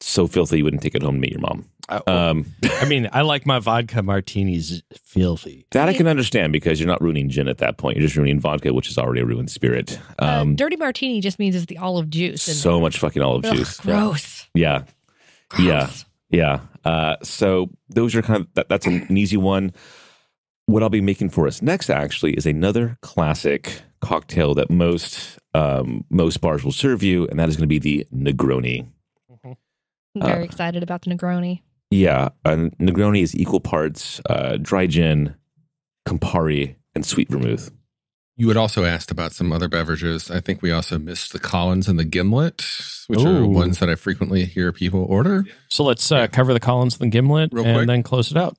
so filthy you wouldn't take it home to meet your mom. Uh, Um, I mean, I like my vodka martinis filthy. that I can understand because you're not ruining gin at that point. You're just ruining vodka, which is already a ruined spirit. Uh, Um, dirty martini just means it's the olive juice. And, so much fucking olive Ugh, juice. gross. Yeah. Gross. Yeah. Yeah. Uh, so those are kind of that, that's an, an easy one. What I'll be making for us next actually is another classic cocktail that most um, most bars will serve you, and that is going to be the Negroni. I'm very Uh, excited about the Negroni. Yeah, a Negroni is equal parts uh, dry gin, Campari, and sweet vermouth. You had also asked about some other beverages. I think we also missed the Collins and the Gimlet, which are ones that I frequently hear people order. So let's uh, cover the Collins and the Gimlet Real and quick. then close it out.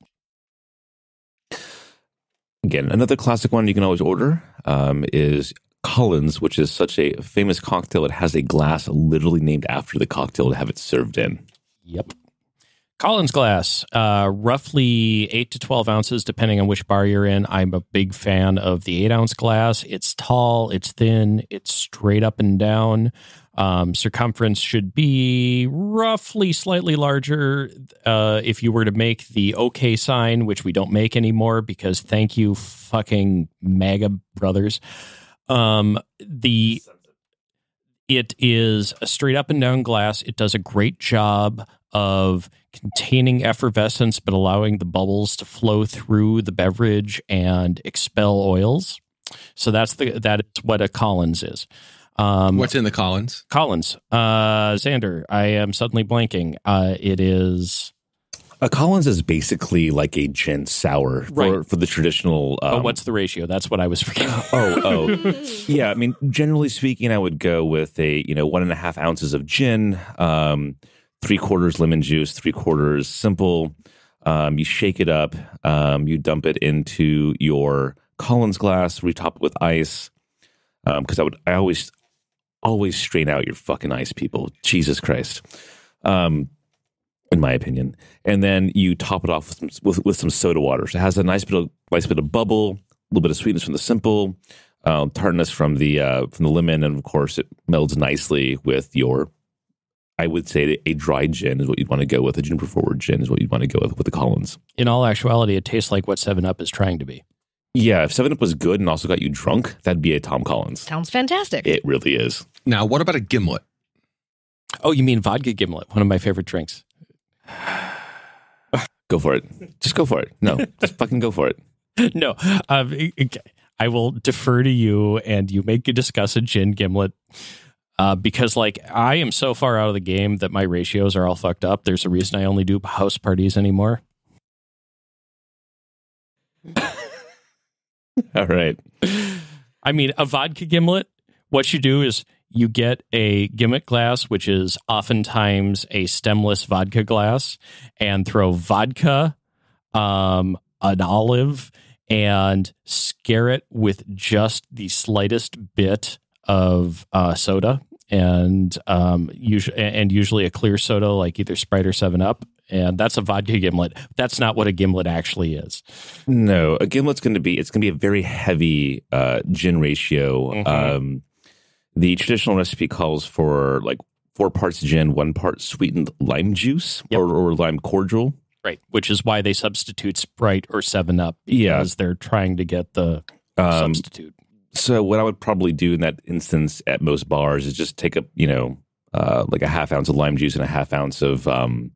Again, another classic one you can always order um, is Collins, which is such a famous cocktail. It has a glass literally named after the cocktail to have it served in. Yep. Collins glass, uh, roughly eight to 12 ounces, depending on which bar you're in. I'm a big fan of the eight ounce glass. It's tall, it's thin, it's straight up and down. Um, circumference should be roughly slightly larger. Uh, if you were to make the OK sign, which we don't make anymore because thank you, fucking MAGA brothers. Um, the it is a straight up and down glass. It does a great job of containing effervescence, but allowing the bubbles to flow through the beverage and expel oils. So that's the that is what a Collins is. Um, What's in the Collins? Collins? Uh, Xander, I am suddenly blanking. Uh, it is. A Collins is basically like a gin sour for, Right. for the traditional. Um, oh, what's the ratio? That's what I was forgetting. oh oh yeah. I mean, generally speaking, I would go with a you know one and a half ounces of gin, um, three quarters lemon juice, three quarters simple. Um, you shake it up. Um, you dump it into your Collins glass. Retop it with ice. Because I would, I always, always strain out your fucking ice, people. Jesus Christ. Um, in my opinion, and then you top it off with some, with, with some soda water. So it has a nice bit of nice bit of bubble, a little bit of sweetness from the simple, uh, tartness from the uh, from the lemon, and of course it melds nicely with your. I would say that a dry gin is what you'd want to go with. A juniper forward gin is what you'd want to go with with the Collins. In all actuality, it tastes like what Seven Up is trying to be. Yeah, if Seven Up was good and also got you drunk, that'd be a Tom Collins. Sounds fantastic. It really is. Now, what about a Gimlet? Oh, you mean vodka gimlet? One of my favorite drinks. Go for it. Just go for it. No, just fucking go for it. no, um, I will defer to you, and you make discuss a gin gimlet. Uh, because like I am so far out of the game that my ratios are all fucked up. There's a reason I only do house parties anymore. All right. I mean, a vodka gimlet. What you do is you get a gimlet glass, which is oftentimes a stemless vodka glass, and throw vodka, um, an olive, and scare it with just the slightest bit of uh, soda, and um, usually and usually a clear soda like either Sprite or Seven Up, and that's a vodka gimlet. That's not what a gimlet actually is. No, a gimlet's going to be it's going to be a very heavy uh, gin ratio. Mhm. Um, the traditional recipe calls for like four parts gin, one part sweetened lime juice Yep. or, or lime cordial. Right, which is why they substitute Sprite or Seven Up Yeah. because they're trying to get the Um, substitute. so what I would probably do in that instance at most bars is just take a you know uh, like a half ounce of lime juice and a half ounce of um,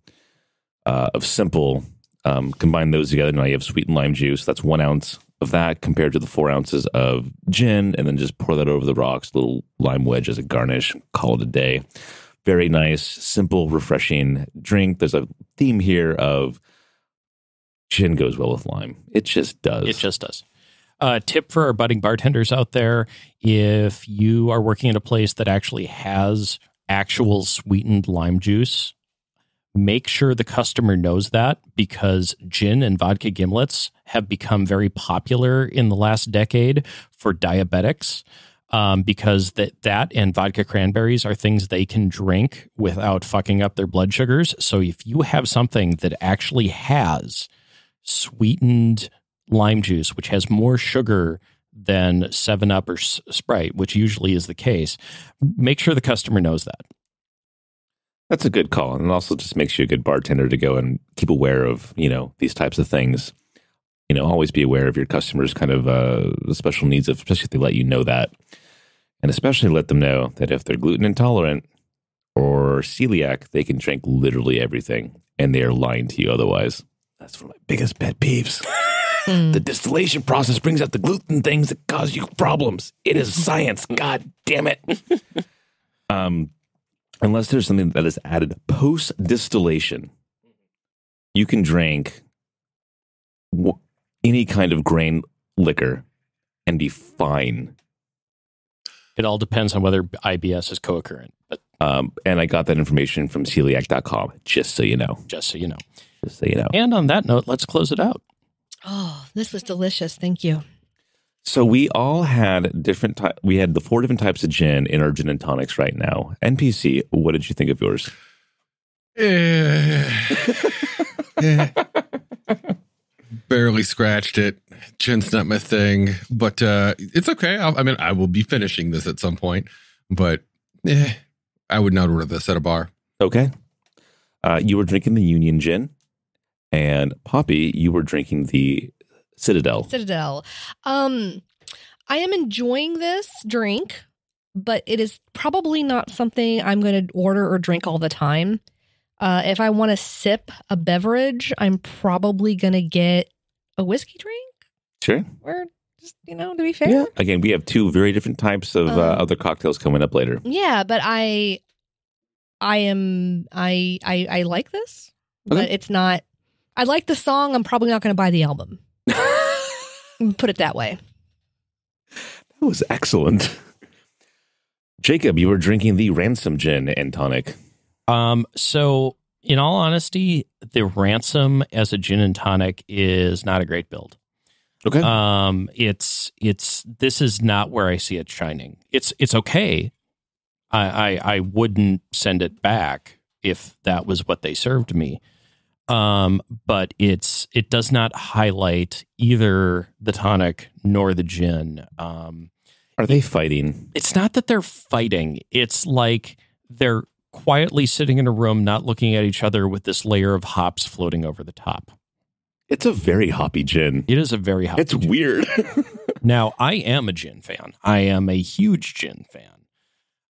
uh, of simple. Um, combine those together, now you have sweetened lime juice. That's one ounce of that compared to the four ounces of gin, and then just pour that over the rocks. Little lime wedge as a garnish. Call it a day. Very nice, simple, refreshing drink. There's a theme here of Gin goes well with lime. It just does. It just does. Uh, tip for our budding bartenders out there if you are working at a place that actually has actual sweetened lime juice, make sure the customer knows that because gin and vodka gimlets have become very popular in the last decade for diabetics. Um, because that that and vodka cranberries are things they can drink without fucking up their blood sugars. So if you have something that actually has sweetened lime juice, which has more sugar than Seven Up or Sprite, which usually is the case, make sure the customer knows that. That's a good call, and it also just makes you a good bartender to go and keep aware of you know these types of things. You know, always be aware of your customers' kind of uh, special needs, of, especially if they let you know that, and especially let them know that if they're gluten intolerant or celiac, they can drink literally everything, and they are lying to you otherwise. That's one of my biggest pet peeves. Hmm. the distillation process brings out the gluten things that cause you problems. It is science. God damn it. Unless there's something that is added post distillation, you can drink w- any kind of grain liquor and be fine. It all depends on whether IBS is co-occurrent, but Um, and I got that information from celiac.com, just so you know. just so you know. Just so you know. And on that note, let's close it out. Oh, this was delicious. Thank you. So we all had different. Ty- we had the four different types of gin in our gin and tonics right now. NPC, what did you think of yours? Eh. Eh. Barely scratched it. Gin's not my thing, but uh, it's okay. I'll, I mean, I will be finishing this at some point, but eh, I would not order this at a bar. Okay. Uh, you were drinking the Union gin, and Poppy, you were drinking the Citadelle. Citadelle. Um, I am enjoying this drink, but it is probably not something I'm going to order or drink all the time. Uh, if I want to sip a beverage, I'm probably going to get a whiskey drink. Sure. Or just you know, to be fair, Yeah. Again, we have two very different types of uh, Um, other cocktails coming up later. Yeah, but I, I am I I I like this, but it's not. I like the song. I'm probably not going to buy the album. Put it that way. That was excellent. Jacob, you were drinking the Ransom gin and tonic. Um, so in all honesty, the ransom as a gin and tonic is not a great build. Okay. Um, it's it's this is not where I see it shining. It's it's okay. I I, I wouldn't send it back if that was what they served me. Um, but it's it does not highlight either the tonic nor the gin. Um, Are they fighting? it's not that they're fighting. It's like they're quietly sitting in a room, not looking at each other with this layer of hops floating over the top. It's a very hoppy gin. It is a very hot. It's weird. Now, I am a gin fan. I am a huge gin fan.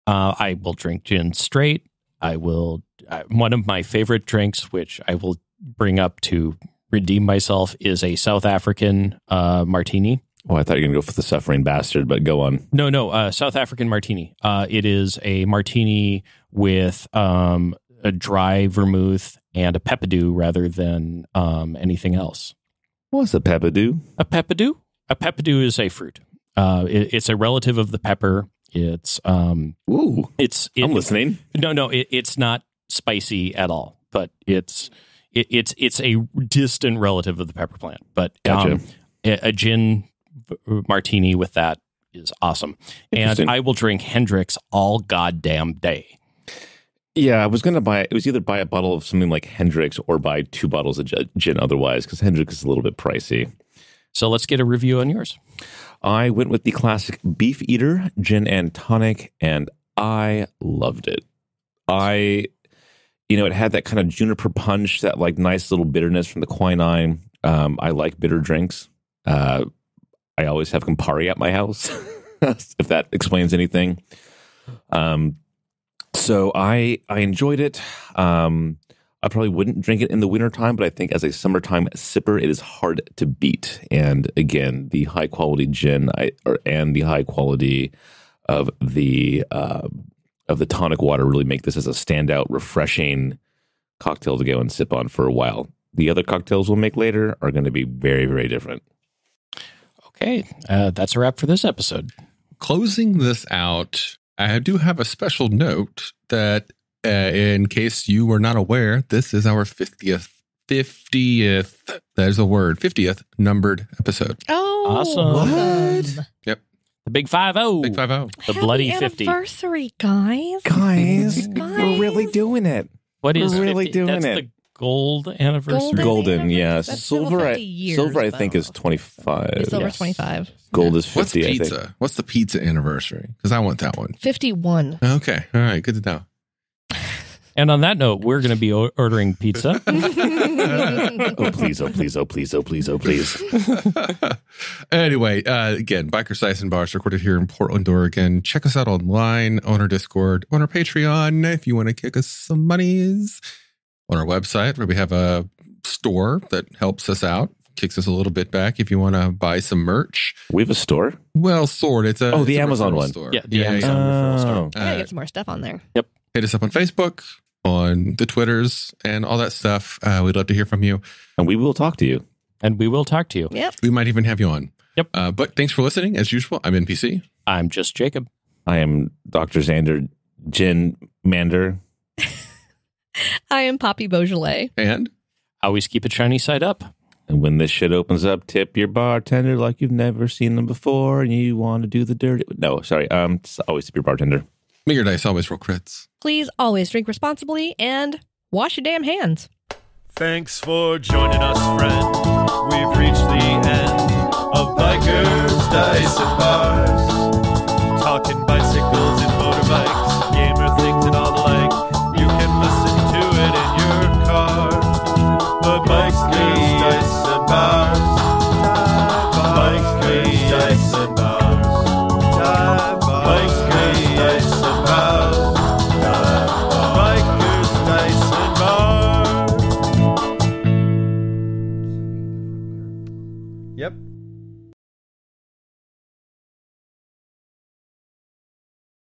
Uh, I will drink gin straight. I will. Uh, one of my favorite drinks, which I will bring up to redeem myself, is a South African uh, martini. oh, I thought you were going to go for the suffering bastard, but go on. No, no, uh, South African martini. Uh, it is a martini with um, a dry vermouth and a peppadew rather than um, anything else. What's a peppadew? A peppadew? A peppadew is a fruit. Uh, it, it's a relative of the pepper. It's um, Ooh, it's it, I'm listening. no, no, it, it's not spicy at all, but it's it, it's it's a distant relative of the pepper plant. But Gotcha. um, a, a gin martini with that is awesome, and I will drink Hendrick's all goddamn day. Yeah, I was going to buy it was either buy a bottle of something like Hendrick's or buy two bottles of gin otherwise, because Hendrick's is a little bit pricey. So let's get a review on yours. I went with the classic Beefeater gin and tonic, and I loved it. I, you know, it had that kind of juniper punch, that like nice little bitterness from the quinine. Um, I like bitter drinks. Uh, I always have Campari at my house, if that explains anything. Um, so I I enjoyed it. Um, I probably wouldn't drink it in the wintertime, but I think as a summertime sipper, it is hard to beat. And again, the high quality gin I, or, and the high quality of the uh, of the tonic water really make this as a standout, refreshing cocktail to go and sip on for a while. the other cocktails we'll make later are going to be very, very different. Okay, uh, that's a wrap for this episode. Closing this out, I do have a special note that, uh, in case you were not aware, this is our 50th, 50th, there's a word, 50th numbered episode. Oh, Awesome. awesome. The Big Five oh. Big 5 0. The Happy bloody 50. anniversary, guys. Guys, we're really doing it. What is We're really 50? doing That's it. the gold anniversary. Golden. Golden, yeah. That's still Silver, 50 I, years, silver, I think, though. is 25. Silver Yes. 25. Gold is What's 50, I think. pizza? What's the pizza anniversary? Because I want that one. 51. Okay. All right. Good to know. And on that note, we're going to be o- ordering pizza. Oh, please, oh, please, oh, please, oh, please, oh, please. anyway, uh, again, Bikers Dice and Bars recorded here in Portland, Oregon. Check us out online on our Discord, on our Patreon, if you want to kick us some monies. On our website, where we have a store that helps us out, kicks us a little bit back if you want to buy some merch. We have a store? Well, sort. It's a Oh, the it's Amazon one. Store. Yeah, the Amazon referral store. Oh. I gotta Uh, get some more stuff on there. Hit us up on Facebook, on the Twitters, and all that stuff. Uh, we'd love to hear from you. And we will talk to you. and we will talk to you. Yep. We might even have you on. Yep. Uh, but thanks for listening. As usual, I'm NPC. I'm just Jacob. I am Dr. Xander Jin Mander. I am Poppy Beaujolais. And Always keep it shiny side up. And when this shit opens up, tip your bartender like you've never seen them before and you want to do the dirty. No, sorry. Um, it's always tip your bartender. Make your dice always roll crits. Please always drink responsibly and wash your damn hands. Thanks for joining us, friend. We've reached the end of Bikers, Dice, and Bars.